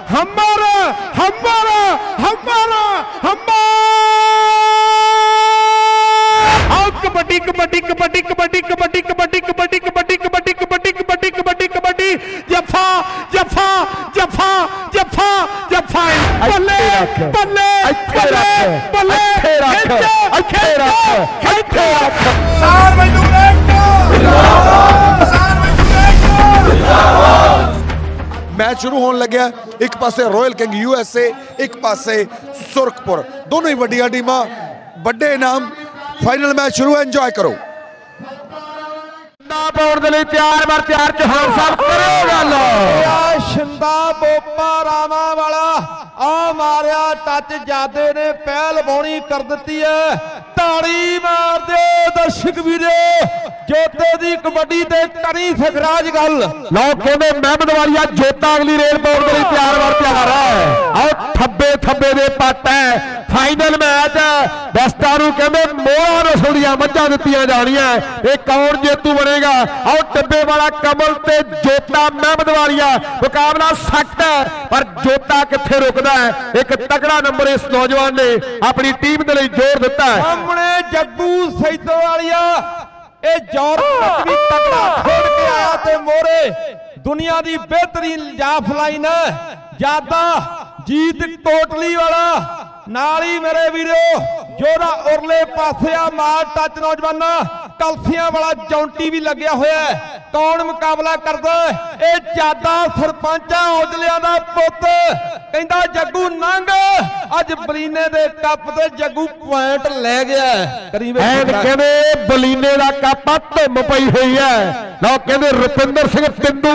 हमारा हमारा हमारा हमारा और कबड्डी कबड्डी कबड्डी कबड्डी कबड्डी कबड्डी कबड्डी कबड्डी कबड्डी कबड्डी कबड्डी कबड्डी कबड्डी जफा जफा जफा जफा जफा बल्ले बल्ले बल्ले बल्ले सार मजदूर ਮੈਚ ਸ਼ੁਰੂ ਹੋਣ ਲੱਗਿਆ ਇੱਕ ਪਾਸੇ Royal King U S A ਇੱਕ ਪਾਸੇ ਸੁਰਖਪੁਰ ਦੋਨੋਂ ਹੀ ਵੱਡੀਆਂ ਟੀਮਾਂ ਵੱਡੇ ਇਨਾਮ ਫਾਈਨਲ ਮੈਚ ਸ਼ੁਰੂ ਹੈ ਇੰਜੋਏ ਕਰੋ ਨਾ ਪਾਉਣ ਦੇ ਲਈ ਤਿਆਰ ਬਰ ਤਿਆਰ ਚੌਹਾਨ ਸਾਹਿਬ ਕਰੋ ਗੱਲ ਆ ਬੋਪਾ ਰਾਮਾ ਵਾਲਾ, ਆ ਮਾਰਿਆ ਟੱਚ ਜਾਦੇ ਨੇ ਪਹਿਲ ਬੌਣੀ ਕਰ ਦਿੱਤੀ ਐ। ਤਾੜੀ ਮਾਰ ਦਿਓ ਦਰਸ਼ਕ ਵੀਰੋ, ਜੋਤੇ ਦੀ ਕਬੱਡੀ ਤੇ ਕਰੀ ਸਖਰਾਜ ਗੱਲ। ਲਓ ਕਹਿੰਦੇ ਮਹਿਮਦ ਵਾਲੀਆ ਜੋਤਾ ਅਗਲੀ ਰੇਲ ਪਾਉਣ ਦੇ ਲਈ ਤਿਆਰ ਬਰ ਤਿਆਰ ਹੈ ਆਓ ਥੱਬੇ ਥੱਬੇ ਦੇ ਪੱਟ ਹੈ ਫਾਈਨਲ ਮੈਚ ਹੈ ਦਸਤਾਂ ਨੂੰ ਕਹਿੰਦੇ ਮੋਹਰਾ ਨਸਲ ਦੀਆਂ ਮੱਝਾਂ ਦਿੱਤੀਆਂ ਜਾਣੀਆਂ ਇਹ ਕੌਣ ਜੇਤੂ ਬਣੇਗਾ? ਆਓ ਟੱਬੇ ਵਾਲਾ ਕਮਲ ਤੇ ਜੋਤਾ ਮਹਿਮਦ ਵਾਲੀਆ ਮੁਕਾਬਲਾ ਸਖਤ ਹੈ, ਪਰ ਜੋਤਾ ਕਿੱਥੇ ਰੁਕਦਾ ਹੈ? ਇੱਕ ਤਕੜਾ ਨੰਬਰ ਇਸ ਨੌਜਵਾਨ ਨੇ ਆਪਣੀ ਟੀਮ ਦੇ ਲਈ ਜ਼ੋਰ ਦਿੱਤਾ ਹੈ। ਸਾਹਮਣੇ ਜੱਗੂ ਸੈਦੋ ਵਾਲੀਆ, ਇਹ ਯੂਰਪ ਵੀ ਤਕੜਾ ਖੋਲ ਕੇ ਆਇਆ ਤੇ ਮੋਰੇ। ਦੁਨੀਆ ਦੀ ਬਿਹਤਰੀਨ ਜਾਫ ਲਾਈਨ ਜ਼ਿਆਦਾ ਜੀਤ ਕੋਟਲੀ ਵਾਲਾ ਨਾਲ ਹੀ ਮੇਰੇ ਵੀਰੋ ਜੋਦਾ ਉਰਲੇ ਪਾਸੇ ਆ ਮਾਰ ਟੱਚ ਨੌਜਵਾਨਾ ਕਲਸੀਆਂ ਵਾਲਾ ਜੌਂਟੀ ਵੀ ਲੱਗਿਆ ਹੋਇਆ ਹੈ। ਕੌਣ ਮੁਕਾਬਲਾ ਕਰਦਾ? ਇਹ ਜ਼ਿਆਦਾ ਸਰਪੰਚਾ ਔਜਲਿਆਂ ਦਾ ਪੁੱਤ ਕਹਿੰਦਾ ਜੱਗੂ ਨੰਗ ਅੱਜ ਬਲੀਨੇ ਦੇ ਕੱਪ ਤੇ ਜੱਗੂ ਪੁਆਇੰਟ ਲੈ ਗਿਆ ਹੈ। ਕਰੀ ਵੇ ਐਨ ਪੁੱਤਰਾ। ਕਹਿੰਦੇ ਬਲੀਨੇ ਦਾ ਕਾਪਾ ਧੁੰਮ ਪਈ ਹੋਈ ਹੈ ਲਓ ਕਹਿੰਦੇ ਰੁਪਿੰਦਰ ਸਿੰਘ ਪਿੰਡੂ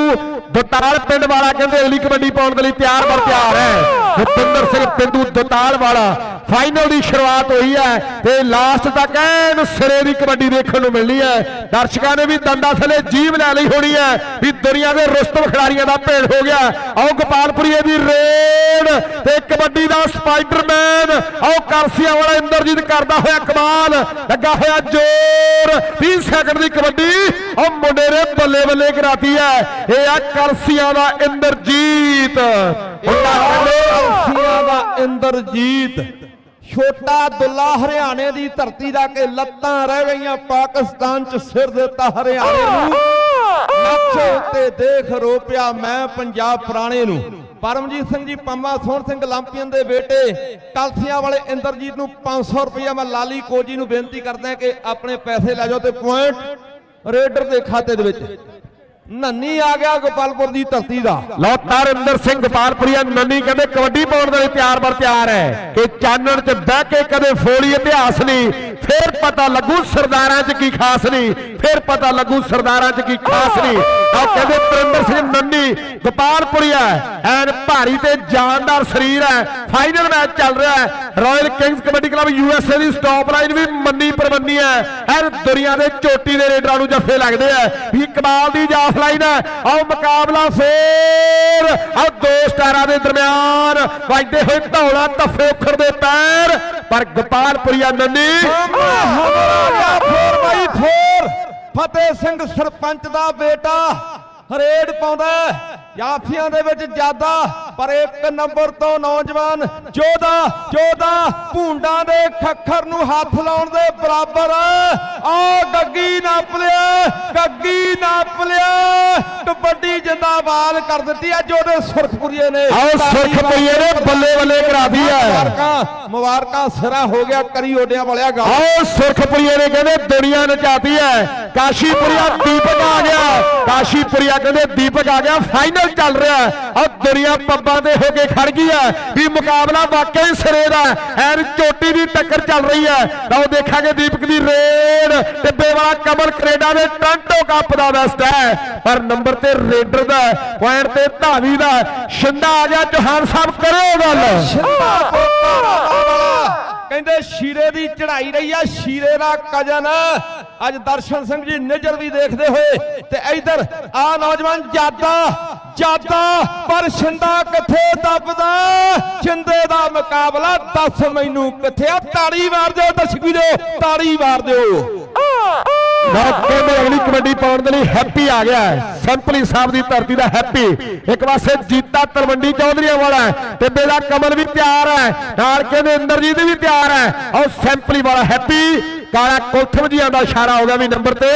ਦਤਾਲ ਪਿੰਡ ਵਾਲਾ ਕਹਿੰਦੇ ਅਗਲੀ ਕਬੱਡੀ ਪਾਉਣ ਦੇ ਲਈ ਤਿਆਰ ਬਰ ਤਿਆਰ ਹੈ ਰੁਪਿੰਦਰ ਸਿੰਘ ਪਿੰਡੂ ਦਤਾਲ ਵਾਲਾ ਫਾਈਨਲ ਦੀ ਸ਼ੁਰੂਆਤ ਹੋਈ ਹੈ ਤੇ ਲਾਸਟ ਤੱਕ ਐਨ ਸਿਰੇ ਦੀ ਕਬੱਡੀ ਦੇਖਣ ਨੂੰ ਮਿਲਣੀ ਹੈ। ਦਰਸ਼ਕਾਂ ਨੇ ਵੀ ਦੰਦਾਂ ਥਲੇ ਜੀਵ ਲੈ ਲਈ ਹੋਣੀ ਹੈ ਵੀ ਦੁਨੀਆ ਦੇ ਰੁਸਤਮ ਖਿਡਾਰੀਆਂ ਦਾ ਭੇੜ ਹੋ ਗਿਆ। ਆਓ ਗੋਪਾਲਪੁਰੀਏ ਦੀ ਰੇਡ ਤੇ ਕਬੱਡੀ ਦਾ ਸਪਾਈਡਰਮੈਨ, ਆਓ ਕਰਸੀਆਂ ਵਾਲਾ ਇੰਦਰਜੀਤ ਕਰਦਾ ਹੋਇਆ ਕਮਾਲ, ਲੱਗਾ ਹੋਇਆ ਜ਼ੋਰ 30 ਸੈਕਿੰਡ ਦੀ ਕਬੱਡੀ ਉਹ ਮੁੰਡੇ ਨੇ ਬੱਲੇ ਬੱਲੇ ਕਰਾਤੀ ਹੈ। ਇਹ ਆ ਕਰਸੀਆਂ ਦਾ ਇੰਦਰਜੀਤ। ਮੁੰਡਾ ਇੰਦਰਜੀਤ ਛੋਟਾ ਦੁੱਲਾ ਹਰਿਆਣੇ ਦੀ ਧਰਤੀ ਦਾ ਕਿ ਲੱਤਾਂ ਰਹਿ ਗਈਆਂ ਪਾਕਿਸਤਾਨ ਚ ਸਿਰ ਦਿੱਤਾ ਹਰਿਆਣੇ ਨੂੰ। ਨੱਚੇ ਉੱਤੇ ਦੇਖ ਰੋਪਿਆ ਮੈਂ ਪੰਜਾਬ ਪੁਰਾਣੇ ਨੂੰ। ਪਰਮਜੀਤ ਸਿੰਘ ਜੀ ਪੰਮਾ ਸੋਹਣ ਸਿੰਘ ਲੰਪੀਅਨ ਦੇ ਬੇਟੇ ਕਲਸੀਆਂ ਵਾਲੇ ਇੰਦਰਜੀਤ ਨੂੰ 500 ਰੁਪਇਆ ਮੈਂ ਲਾਲੀ ਕੋਜੀ ਨੂੰ ਬੇਨਤੀ ਕਰਦਾ ਕਿ ਆਪਣੇ ਪੈਸੇ ਲੈ ਜਾਓ ਤੇ ਪੁਆਇੰਟ ਰੇਡਰ ਦੇ ਖਾਤੇ ਦੇ ਵਿੱਚ। ਨੰਨੀ ਆ ਗਿਆ ਗੋਪਾਲਪੁਰ ਦੀ ਧਰਤੀ ਦਾ। ਲਓ ਤਰਿੰਦਰ ਸਿੰਘ ਗੋਪਾਲਪੁਰੀਆ ਨੰਨੀ ਕਹਿੰਦੇ ਕਬੱਡੀ ਪਾਉਣ ਦੇ ਲਈ ਤਿਆਰ ਬਰ ਤਿਆਰ ਹੈ। ਕਿ ਚਾਨਣ 'ਚ ਬਹਿ ਕੇ ਕਦੇ ਫੋਲੀ ਇਤਿਹਾਸ ਨਹੀਂ, ਫੇਰ ਪਤਾ ਲੱਗੂ ਸਰਦਾਰਾਂ 'ਚ ਕੀ ਖਾਸ ਨਹੀਂ, ਫੇਰ ਪਤਾ ਲੱਗੂ ਸਰਦਾਰਾਂ 'ਚ ਕੀ ਖਾਸ ਨਹੀਂ। ਲਓ ਕਹਿੰਦੇ ਤਰਿੰਦਰ ਸਿੰਘ ਨੰਨੀ, ਗੋਪਾਲਪੁਰੀਆ ਐਨ ਭਾਰੀ ਤੇ ਜਾਨਦਾਰ ਸਰੀਰ ਹੈ। ਫਾਈਨਲ ਮੈਚ ਚੱਲ ਰਿਹਾ ਹੈ। Royal Kings kabaddi club USA ਦੀ ਸਟਾਪ ਲਾਈਨ ਵੀ ਮੰਨੀ ਪਰਮੰਨੀ ਹੈ। ਐਨ ਦੁਨੀਆ ਦੇ ਚੋਟੀ ਦੇ ਰੇਡਰਾਂ ਨੂੰ ਜੱਫੇ ਲੱਗਦੇ ਆ ਵੀ ਕਮਾਲ ਦੀ ਜਾਫ ਲਾਈਨ ਆਓ ਮੁਕਾਬਲਾ ਫੇਰ। ਆਓ ਦੋ ਸਟਾਰਾਂ ਦੇ ਦਰਮਿਆਨ। ਵੱਜਦੇ ਹੋਏ ਧੌਲਾ ਧੱਫੇ ਉਖੜਦੇ ਪੈਰ। ਪਰ ਗੋਪਾਲਪੁਰੀਆ ਨੰਨੀ। ਹਮਲਾ 4x4 ਫਤਿਹ ਸਿੰਘ ਸਰਪੰਚ ਦਾ ਬੇਟਾ। ਰੇਡ ਪਾਉਂਦਾ ਹੈ। ਜਾਫੀਆਂ ਦੇ ਵਿੱਚ ਜ਼ਿਆਦਾ ਪਰ ਇੱਕ ਨੰਬਰ ਤੋਂ ਨੌਜਵਾਨ ਜੋਦਾ ਜੋਦਾ ਭੂੰਡਾਂ ਦੇ ਖੱਖਰ ਨੂੰ ਹੱਥ ਲਾਉਣ ਦੇ ਬਰਾਬਰ ਆ ਗੱਗੀ ਨੱਪ ਲਿਆ ਗੱਗੀ ਨੱਪ ਲਿਆ। ਕਬੱਡੀ ਜਿੰਦਾਬਾਦ ਕਰ ਦਿੱਤੀ ਹੈ ਜੋਦੇ ਸੁਰਖਪੁਰੀਏ ਨੇ। ਆਓ ਸੁਰਖਪੁਰੀਏ ਨੇ ਬੱਲੇ ਬੱਲੇ ਕਰਾਤੀ ਹੈ ਮੁਬਾਰਕਾਂ ਮੁਬਾਰਕਾਂ ਸਿਰਾ ਹੋ ਗਿਆ ਕਰੀ ਓਡਿਆਂ ਵਾਲਿਆ ਗਾ ਆਓ ਸੁਰਖਪੁਰੀਏ ਨੇ ਕਹਿੰਦੇ ਦੁਨੀਆ ਨਚਾਤੀ ਹੈ ਕਾਸ਼ੀਪੁਰੀਆ ਦੀਪਕ ਆ ਗਿਆ। ਕਾਸ਼ੀਪੁਰੀਆ ਕਹਿੰਦੇ ਦੀਪਕ ਆ ਗਿਆ। ਫਾਈਨਲ ਚੱਲ ਰਿਹਾ। ਆ ਦੁਨੀਆ ਪੱਬਾਂ ਤੇ ਹੋ ਕੇ ਖੜ ਗਈ ਹੈ ਵੀ ਮੁਕਾਬਲਾ ਵਾਕਈ ਸਿਰੇ ਦਾ ਐਨ ਚੋਟੀ ਦੀ ਟੱਕਰ ਚੱਲ ਰਹੀ ਹੈ। ਤਾਂ ਦੇਖਾਂਗੇ ਦੀਪਕ ਦੀ ਰੇਡ ਟਿੱਬੇ ਵਾਲਾ ਕਮਲ ਕੈਨੇਡਾ ਦੇ ਟ੍ਰਾਂਟੋ ਕੱਪ ਦਾ ਬੈਸਟ ਹੈ। ਪਰ ਨੰਬਰ ਤੇ ਰੇਡਰ ਦਾ ਪੁਆਇੰਟ ਤੇ ਧਾਵੀ ਦਾ ਸ਼ਿੰਦਾ ਆ ਗਿਆ, ਚੌਹਾਨ ਸਾਹਿਬ ਕਰਿਓ ਗੱਲ। ਕਹਿੰਦੇ ਸ਼ੀਰੇ ਦੀ ਚੜ੍ਹਾਈ ਰਹੀ ਆ ਸ਼ੀਰੇ ਦਾ ਕਜਨ। ਅੱਜ ਦਰਸ਼ਨ ਸਿੰਘ ਜੀ ਨਿਜਰ ਵੀ ਦੇਖਦੇ ਹੋਏ ਤੇ ਇਧਰ ਆ ਨੌਜਵਾਨ ਜਾਦਾ ਜਾਦਾ, ਪਰ ਛਿੰਦਾ ਕਿੱਥੇ ਦੱਬਦਾ? ਛਿੰਦੇ ਦਾ ਮੁਕਾਬਲਾ ਦੱਸ ਮੈਨੂੰ ਕਿੱਥੇ ਆ? ਤਾੜੀ ਮਾਰ ਦਿਓ, ਦਰਸ਼ਕ ਵੀਰੋ ਤਾੜੀ ਮਾਰ ਦਿਓ। ਮੌਕੇ ਤੇ ਅਗਲੀ ਕਬੱਡੀ ਪਾਉਣ ਦੇ ਲਈ ਹੈਪੀ ਆ ਗਿਆ ਸੰਪਲੀ ਸਾਹਿਬ ਦੀ ਧਰਤੀ ਦਾ ਹੈਪੀ। ਇੱਕ ਪਾਸੇ ਜੀਤਾ ਤਲਵੰਡੀ ਚੌਧਰੀਆਂ ਵਾਲਾ ਤੇ ਬੇਲਾ ਕਮਲ ਵੀ ਤਿਆਰ ਹੈ। ਨਾਲ ਕਹਿੰਦੇ ਇੰਦਰਜੀਤ ਵੀ ਤਿਆਰ ਹੈ। ਔਰ ਸੈਂਪਲੀ ਵਾਲਾ ਹੈਪੀ। ਕਾਲਾ ਕੁਲਥਮ ਜੀਆਂ ਦਾ ਇਸ਼ਾਰਾ ਹੋ ਗਿਆ ਵੀ ਨੰਬਰ ਤੇ,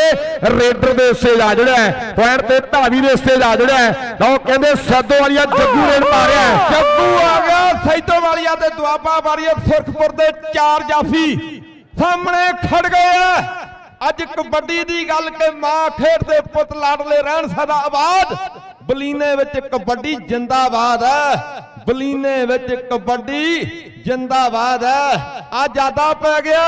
ਰੇਡਰ ਦੇ ਹਿੱਸੇ ਜਾ ਜਿਹੜਾ ਪੁਆਇੰਟ ਤੇ ਧਾਵੀ ਦੇ ਹਿੱਸੇ ਜਾ ਜਿਹੜਾ ਲਓ ਕਹਿੰਦੇ ਸਾਦੋ ਵਾਲੀਆ ਜੱਗੂ ਰੇਡ ਪਾ ਰਿਹਾ ਜੱਗੂ ਆ ਗਿਆ ਸੈਤੋ ਵਾਲੀਆ ਤੇ ਦੁਆਬਾ ਵਾਲੀਆ ਸੁਰਖਪੁਰ ਦੇ ਚਾਰ ਜਾਫੀ। ਸਾਹਮਣੇ ਖੜ ਗਏ ਆ। ਅੱਜ ਕਬੱਡੀ ਦੀ ਗੱਲ ਕਿ ਮਾਂ ਖੇਡ ਦੇ ਪੁੱਤ ਲਾਡਲੇ ਰਹਿਣ ਸਦਾ ਆਬਾਦ। ਬਲੀਨੇ ਵਿੱਚ ਕਬੱਡੀ ਜਿੰਦਾਬਾਦ ਹੈ ਬਲੀਨੇ ਵਿੱਚ ਕਬੱਡੀ ਜਿੰਦਾਬਾਦ ਹੈ ਆ ਜ਼ਿਆਦਾ ਪੈ ਗਿਆ।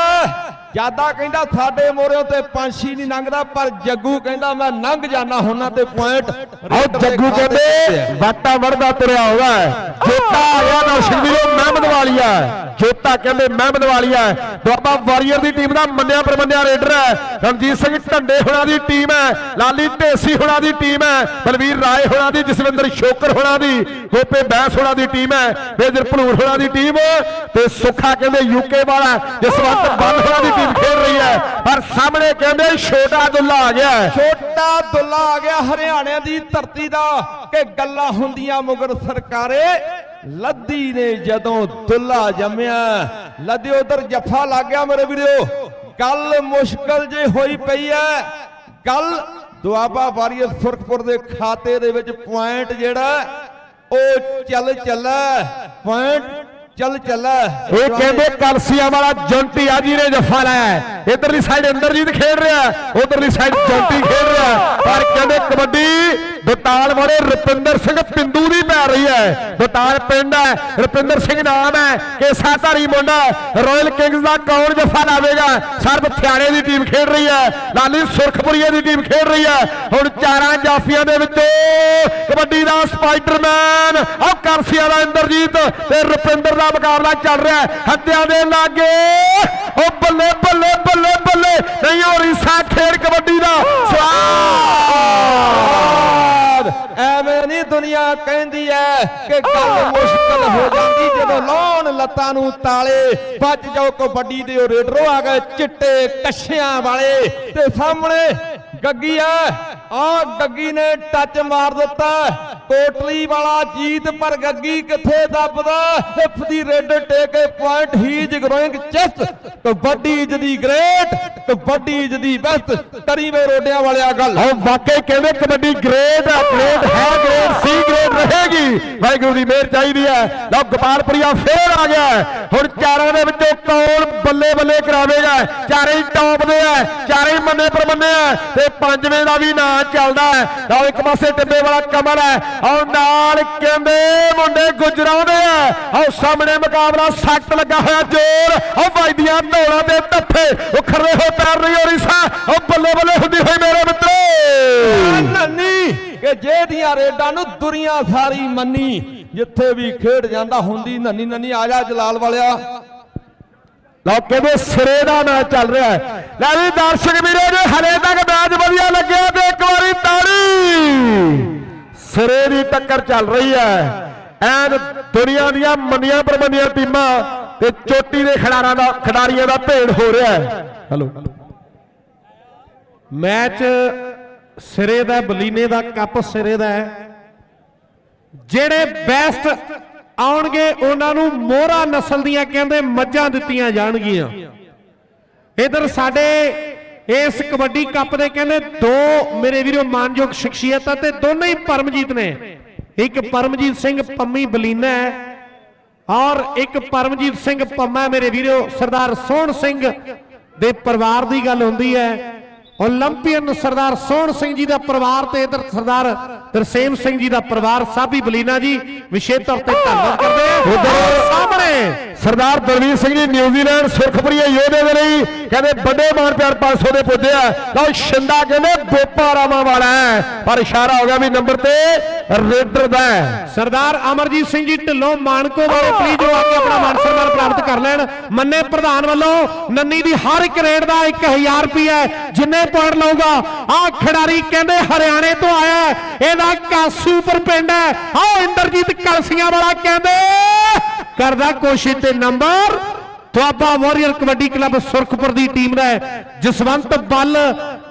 ਜ਼ਿਆਦਾ ਕਹਿੰਦਾ ਸਾਡੇ ਮੋਰਿਆਂ ਤੇ ਪੰਛੀ ਨਹੀਂ ਲੰਘਦਾ ਪਰ ਜੱਗੂ ਕਹਿੰਦਾ ਮੈਂ ਲੰਘ ਜਾਣਾ ਹੁੰਨਾ ਤੇ ਪੁਆਇੰਟ। ਆਹ ਜੱਗੂ ਕਹਿੰਦੇ ਵਾਟਾ ਵੜਦਾ ਤੁਰਿਆ ਹੋਇਆ ਹੈ। ਜੋਤਾ ਆ ਗਿਆ ਦਰਸ਼ਕ ਵੀਰੋ ਮਹਿਮਦ ਵਾਲੀਆ ਜੋਤਾ ਕਹਿੰਦੇ ਮਹਿਮਦ ਵਾਲੀਆ ਦੁਆਬਾ ਵਾਰੀਅਰ ਦੀ ਟੀਮ ਦਾ ਮੰਨਿਆ ਪਰਮੰਨਿਆ ਰੇਡਰ ਹੈ। ਰਣਜੀਤ ਸਿੰਘ ਢੰਡੇ ਹੋਣਾ ਦੀ ਟੀਮ ਹੈ। ਲਾਲੀ ਢੇਸੀ ਹੋਣਾ ਦੀ ਟੀਮ ਹੈ। ਬਲਵੀਰ ਰਾਏ ਹੋਣਾ ਦੀ ਜਸਵਿੰਦਰ ਸ਼ੋਕਰ ਹੋਣਾ ਦੀ ਗੋਪੇ ਬੈਂਸ ਹੋਣਾ ਦੀ ਟੀਮ ਹੈ। ਮੇਜਰ ਭਲੂਰ ਹੋਣਾ ਦੀ ਟੀਮ ਤੇ ਸੁੱਖਾ ਕਹਿੰਦੇ ਯੂਕੇ ਵਾਲਾ ਜਸਵੰਤ ਬੰਦ ਹੋਣਾ ਦੀ ਟੀਮ ਖੇਡ ਰਹੀ ਹੈ। ਪਰ ਸਾਹਮਣੇ ਕਹਿੰਦੇ ਛੋਟਾ ਦੁੱਲਾ ਆ ਗਿਆ। ਛੋਟਾ ਦੁੱਲਾ ਆ ਗਿਆ ਹਰਿਆਣੇ ਦੀ ਧਰਤੀ ਦਾ ਕਿ ਗੱਲਾਂ ਹੁੰਦੀਆਂ ਮੁਗਲ ਸਰਕਾਰੇ। ਲੱਦੀ ਨੇ ਜਦੋਂ ਦੁੱਲਾ ਜੰਮਿਆ, ਲੱਦੀ ਉਧਰ ਜੱਫਾ ਲੱਗ ਗਿਆ ਮੇਰੇ ਵੀਰੋ। ਗੱਲ ਮੁਸ਼ਕਲ ਜੇ ਹੋਈ ਪਈ ਹੈ। ਗੱਲ ਦੁਆਬਾ ਵਾਰੀਅਰ ਸੁਰਖਪੁਰ ਦੇ ਖਾਤੇ ਦੇ ਵਿੱਚ ਪੁਆਇੰਟ ਜਿਹੜਾ, ਉਹ ਚੱਲ ਚੱਲਾ। ਪੁਆਇੰਟ ਚੱਲ ਚੱਲਾ। ਇਹ ਕਹਿੰਦੇ ਕਲਸੀਆਂ ਵਾਲਾ ਜੰਟੀ ਆ ਜਿਹਨੇ ਜੱਫਾ ਲਾਇਆ ਇਧਰਲੀ ਸਾਈਡ ਇੰਦਰਜੀਤ ਖੇਡ ਰਿਹਾ ਉਧਰਲੀ ਸਾਈਡ ਜੰਟੀ ਖੇਡ ਰਿਹਾ ਪਰ ਕਹਿੰਦੇ ਕਬੱਡੀ ਬਟਾਲ ਵਾਲੇ ਰੁਪਿੰਦਰ ਸਿੰਘ ਪਿੰਦੂ ਦੀ ਪੈ ਰਹੀ ਹੈ। ਬਟਾਲ ਪਿੰਡ ਹੈ, ਰੁਪਿੰਦਰ ਸਿੰਘ ਨਾਮ ਹੈ, ਕੇਸਾਧਾਰੀ ਮੁੰਡਾ ਰਾਇਲ ਕਿੰਗਸ ਦਾ ਕੌਣ ਜੱਫਾ ਲਾਵੇਗਾ? ਸਰਬ ਥਿਆਣੇ ਦੀ ਟੀਮ ਖੇਡ ਰਹੀ ਹੈ, ਲਾਲੀ ਸੁਰਖਪੁਰੀਏ ਦੀ ਟੀਮ ਖੇਡ ਰਹੀ ਹੈ। ਹੁਣ ਚਾਰਾਂ ਜਾਫੀਆਂ ਦੇ ਵਿੱਚੋਂ ਕਬੱਡੀ ਦਾ ਸਪਾਈਡਰਮੈਨ ਆਹ ਕਰਸੀਆ ਦਾ ਇੰਦਰਜੀਤ ਤੇ ਰੁਪਿੰਦਰ ਦਾ ਮੁਕਾਬਲਾ ਚੱਲ ਰਿਹਾ ਹੈ। ਹੱਤਿਆਂ ਦੇ ਲਾਗੇ। ਉਹ ਬੱਲੇ ਬੱਲੇ ਬੱਲੇ ਬੱਲੇ। ਨਹੀਂ ਹੋ ਰਹੀ ਖੇਡ ਕਬੱਡੀ ਦਾ। ਸਵਾਦ। ਐਵੇਂ ਨਹੀਂ ਦੁਨੀਆ ਕਹਿੰਦੀ ਐ ਕਿ ਗੱਲ ਮੁਸ਼ਕਲ ਹੋ ਜਾਂਦੀ ਜਦੋਂ ਲਾਉਣ ਲੱਤਾਂ ਨੂੰ ਤਾਲੇ ਵੱਜ ਜਾਓ ਕਬੱਡੀ ਦੇ ਉਹ ਰੇਡਰੋ ਆ ਗਏ ਚਿੱਟੇ ਕੱਛਿਆਂ ਵਾਲੇ ਤੇ ਸਾਹਮਣੇ ਗੱਗੀ ਐ। ਆ ਗੱਗੀ ਨੇ ਟੱਚ ਮਾਰ ਦਿੱਤਾ। ਕੋਟਲੀ ਵਾਲਾ ਜੀਤ ਪਰ ਗੱਗੀ ਕਿੱਥੇ ਦੱਬਦਾ? ਹਿੱਫ ਦੀ raid ਟੇਕੇ point, he is growing chest kabaddi is the great, kabaddi is the best. ਕਰੀ ਰੋਡਿਆਂ ਵਾਲਿਆ ਗੱਲ। ਉਹ ਵਾਕਈ ਕਹਿੰਦੇ ਕਬੱਡੀ ਗ੍ਰੇਟ ਹੈ ਗ੍ਰੇਟ ਹੈ, ਗ੍ਰੇਟ ਸੀ, ਗ੍ਰੇਟ ਰਹੇਗੀ। ਵਾਹਿਗੁਰੂ ਦੀ ਮਿਹਰ ਚਾਹੀਦੀ ਹੈ ਲਓ, ਗੋਪਾਲਪੁਰੀਆ ਫੇਰ ਆ ਗਿਆ ਹੁਣ ਚਾਰਾਂ ਦੇ ਵਿੱਚੋਂ ਕੌਣ ਬੱਲੇ ਬੱਲੇ ਕਰਾਵੇਗਾ? ਚਾਰੇ ਹੀ ਟੌਪ ਦੇ ਆ ਚਾਰੇ ਹੀ ਮੰਨੇ ਪਰਮੰਨੇ ਆ ਤੇ ਪੰਜਵੇਂ ਦਾ ਵੀ ਨਾਂ ਚੱਲਦਾ ਹੈ। ਲਓ ਇੱਕ ਪਾਸੇ ਟਿੱਬੇ ਵਾਲਾ ਕਮਲ ਹੈ। ਔਰ ਨਾਲ ਕਹਿੰਦੇ ਮੁੰਡੇ ਗੁਜਰਾਉਂਦੇ ਆ। ਆਹ ਸਾਹਮਣੇ ਮੁਕਾਬਲਾ ਸੱਟ ਲੱਗਾ ਹੋਇਆ ਜ਼ੋਰ। ਉਹ ਵੱਜਦੀਆਂ ਧੌਲਾਂ ਤੇ ਧੱਫੇ ਉਹ ਹੋ ਪੈਰ ਨਹੀਂ ਹੋ ਰਹੀ ਸਾ। ਉਹ ਬੱਲੇ ਬੱਲੇ ਹੁੰਦੀ ਹੋਈ ਮੇਰੇ ਮਿੱਤਰੋ। ਨੰਨੀ ਕਿ ਜੇ ਦੀਆਂ ਰੇਡਾਂ ਨੂੰ ਦੁਨੀਆ ਸਾਰੀ ਮੰਨੀ, ਜਿੱਥੇ ਵੀ ਖੇਡ ਜਾਂਦਾ ਹੁੰਦੀ ਨੰਨੀ ਨੰਨੀ ਆ ਜਾ ਜਲਾਲ ਵਾਲਿਆ। ਲਓ ਕਹਿੰਦੇ ਸਿਰੇ ਦਾ ਮੈਚ ਚੱਲ ਰਿਹਾ ਹੈ। ਲੈ ਵੀ ਦਰਸ਼ਕ ਵੀਰੋ ਜੇ, ਹਲੇ ਤੱਕ ਮੈਚ ਵਧੀਆ ਲੱਗਿਆ ਤੇ ਇੱਕ ਵਾਰੀ ਤਾੜੀ। ਸਿਰੇ ਦੀ ਟੱਕਰ ਚੱਲ ਰਹੀ ਹੈ। ਐਨ ਦੁਨੀਆ ਦੀਆਂ ਮੰਨੀਆਂ ਪਰਮੰਨੀਆਂ ਟੀਮਾਂ ਤੇ ਚੋਟੀ ਦੇ ਖਿਡਾਰਾਂ ਦਾ ਖਿਡਾਰੀਆਂ ਦਾ ਭੇੜ ਹੋ ਰਿਹਾ ਹੈ। ਹਲੋ। ਮੈਚ ਸਿਰੇ ਦਾ, ਬਲੀਨੇ ਦਾ, ਕੱਪ ਸਿਰੇ ਦਾ ਹੈ। ਜਿਹੜੇ ਬੈਸਟ ਆਉਣਗੇ, ਉਹਨਾਂ ਨੂੰ ਮੋਹਰਾ ਨਸਲ ਦੀਆਂ ਕਹਿੰਦੇ ਮੱਝਾਂ ਦਿੱਤੀਆਂ ਜਾਣਗੀਆਂ। ਇਧਰ ਸਾਡੇ ਇਸ ਕਬੱਡੀ ਕੱਪ ਦੇ ਕਹਿੰਦੇ ਦੋ ਮੇਰੇ ਵੀਰੋ ਮਾਨਯੋਗ ਸ਼ਖਸੀਅਤਾਂ ਤੇ ਦੋਨੇ ਹੀ ਪਰਮਜੀਤ ਨੇ। ਇੱਕ ਪਰਮਜੀਤ ਸਿੰਘ ਪੰਮੀ ਬਲੀਨਾ ਹੈ ਔਰ ਇੱਕ ਪਰਮਜੀਤ ਸਿੰਘ ਪੰਮਾ ਮੇਰੇ ਵੀਰੋ ਸਰਦਾਰ ਸੋਹਣ ਸਿੰਘ ਦੇ ਪਰਿਵਾਰ ਦੀ ਗੱਲ ਹੁੰਦੀ ਹੈ। ਓਲੰਪੀਅਨ ਸਰਦਾਰ ਸੋਹਣ ਸਿੰਘ ਜੀ ਦਾ ਪਰਿਵਾਰ ਤੇ ਇਧਰ ਸਰਦਾਰ ਤਰਸੇਮ ਸਿੰਘ ਜੀ ਦਾ ਪਰਿਵਾਰ ਸਾਬੀ ਬਲੀਨਾ ਜੀ ਵਿਸ਼ੇਸ਼ ਤੌਰ ਤੇ ਧੰਨਵਾਦ ਕਰਦੇ ਉਧਰ ਸਾਹਮਣੇ ਸਰਦਾਰ ਦਲਵੀਰ ਸਿੰਘ ਜੀ ਨਿਊਜ਼ੀਲੈਂਡ ਸੁਰਖਪੁਰੀਆ ਯੋਧੇ ਦੇ ਲਈ ਕਹਿੰਦੇ ਵੱਡੇ ਮਾਨ ਪਿਆਰ 500 ਦੇ ਪੁੱਜੇ ਆ। ਤਾਂ ਸ਼ਿੰਦਾ ਕਹਿੰਦੇ ਬੇਪਾਰਾਵਾਂ ਵਾਲਾ ਪਰ ਇਸ਼ਾਰਾ ਹੋ ਗਿਆ ਵੀ ਨੰਬਰ ਤੇ ਰੇਡਰ ਦਾ ਸਰਦਾਰ ਅਮਰਜੀਤ ਸਿੰਘ ਜੀ ਢਿੱਲੋਂ ਮਾਨਕੋ ਵਾਲੇ ਪਲੀਜ਼ ਜੋ ਆ ਕੇ ਆਪਣਾ ਮਾਨ ਸਨਮਾਨ ਪ੍ਰਾਪਤ ਕਰ ਲੈਣ। ਮੰਨੇ ਪ੍ਰਧਾਨ ਵੱਲੋਂ ਨੰਨੀ ਦੀ ਹਰ ਇੱਕ ਰੇਡ ਦਾ 1000 ਰੁਪਏ ਜਿੰਨੇ ਪੁਆਇੰਟ ਲਊਗਾ। ਆਹ ਖਿਡਾਰੀ ਕਹਿੰਦੇ ਹਰਿਆਣੇ ਤੋਂ ਆਇਆ ਇਹਦਾ ਕਾਸੂਪਰ ਪਿੰਡ ਹੈ। ਆਹ ਇੰਦਰਜੀਤ ਕਲਸੀਆਂ ਵਾਲਾ ਕਹਿੰਦੇ ਕਰਦਾ ਕੋਸ਼ਿਸ਼ ਤੇ number. Doaba warrior kabaddi club Surkhpur ਦੀ ਟੀਮ ਦਾ ਜਸਵੰਤ ਬੱਲ,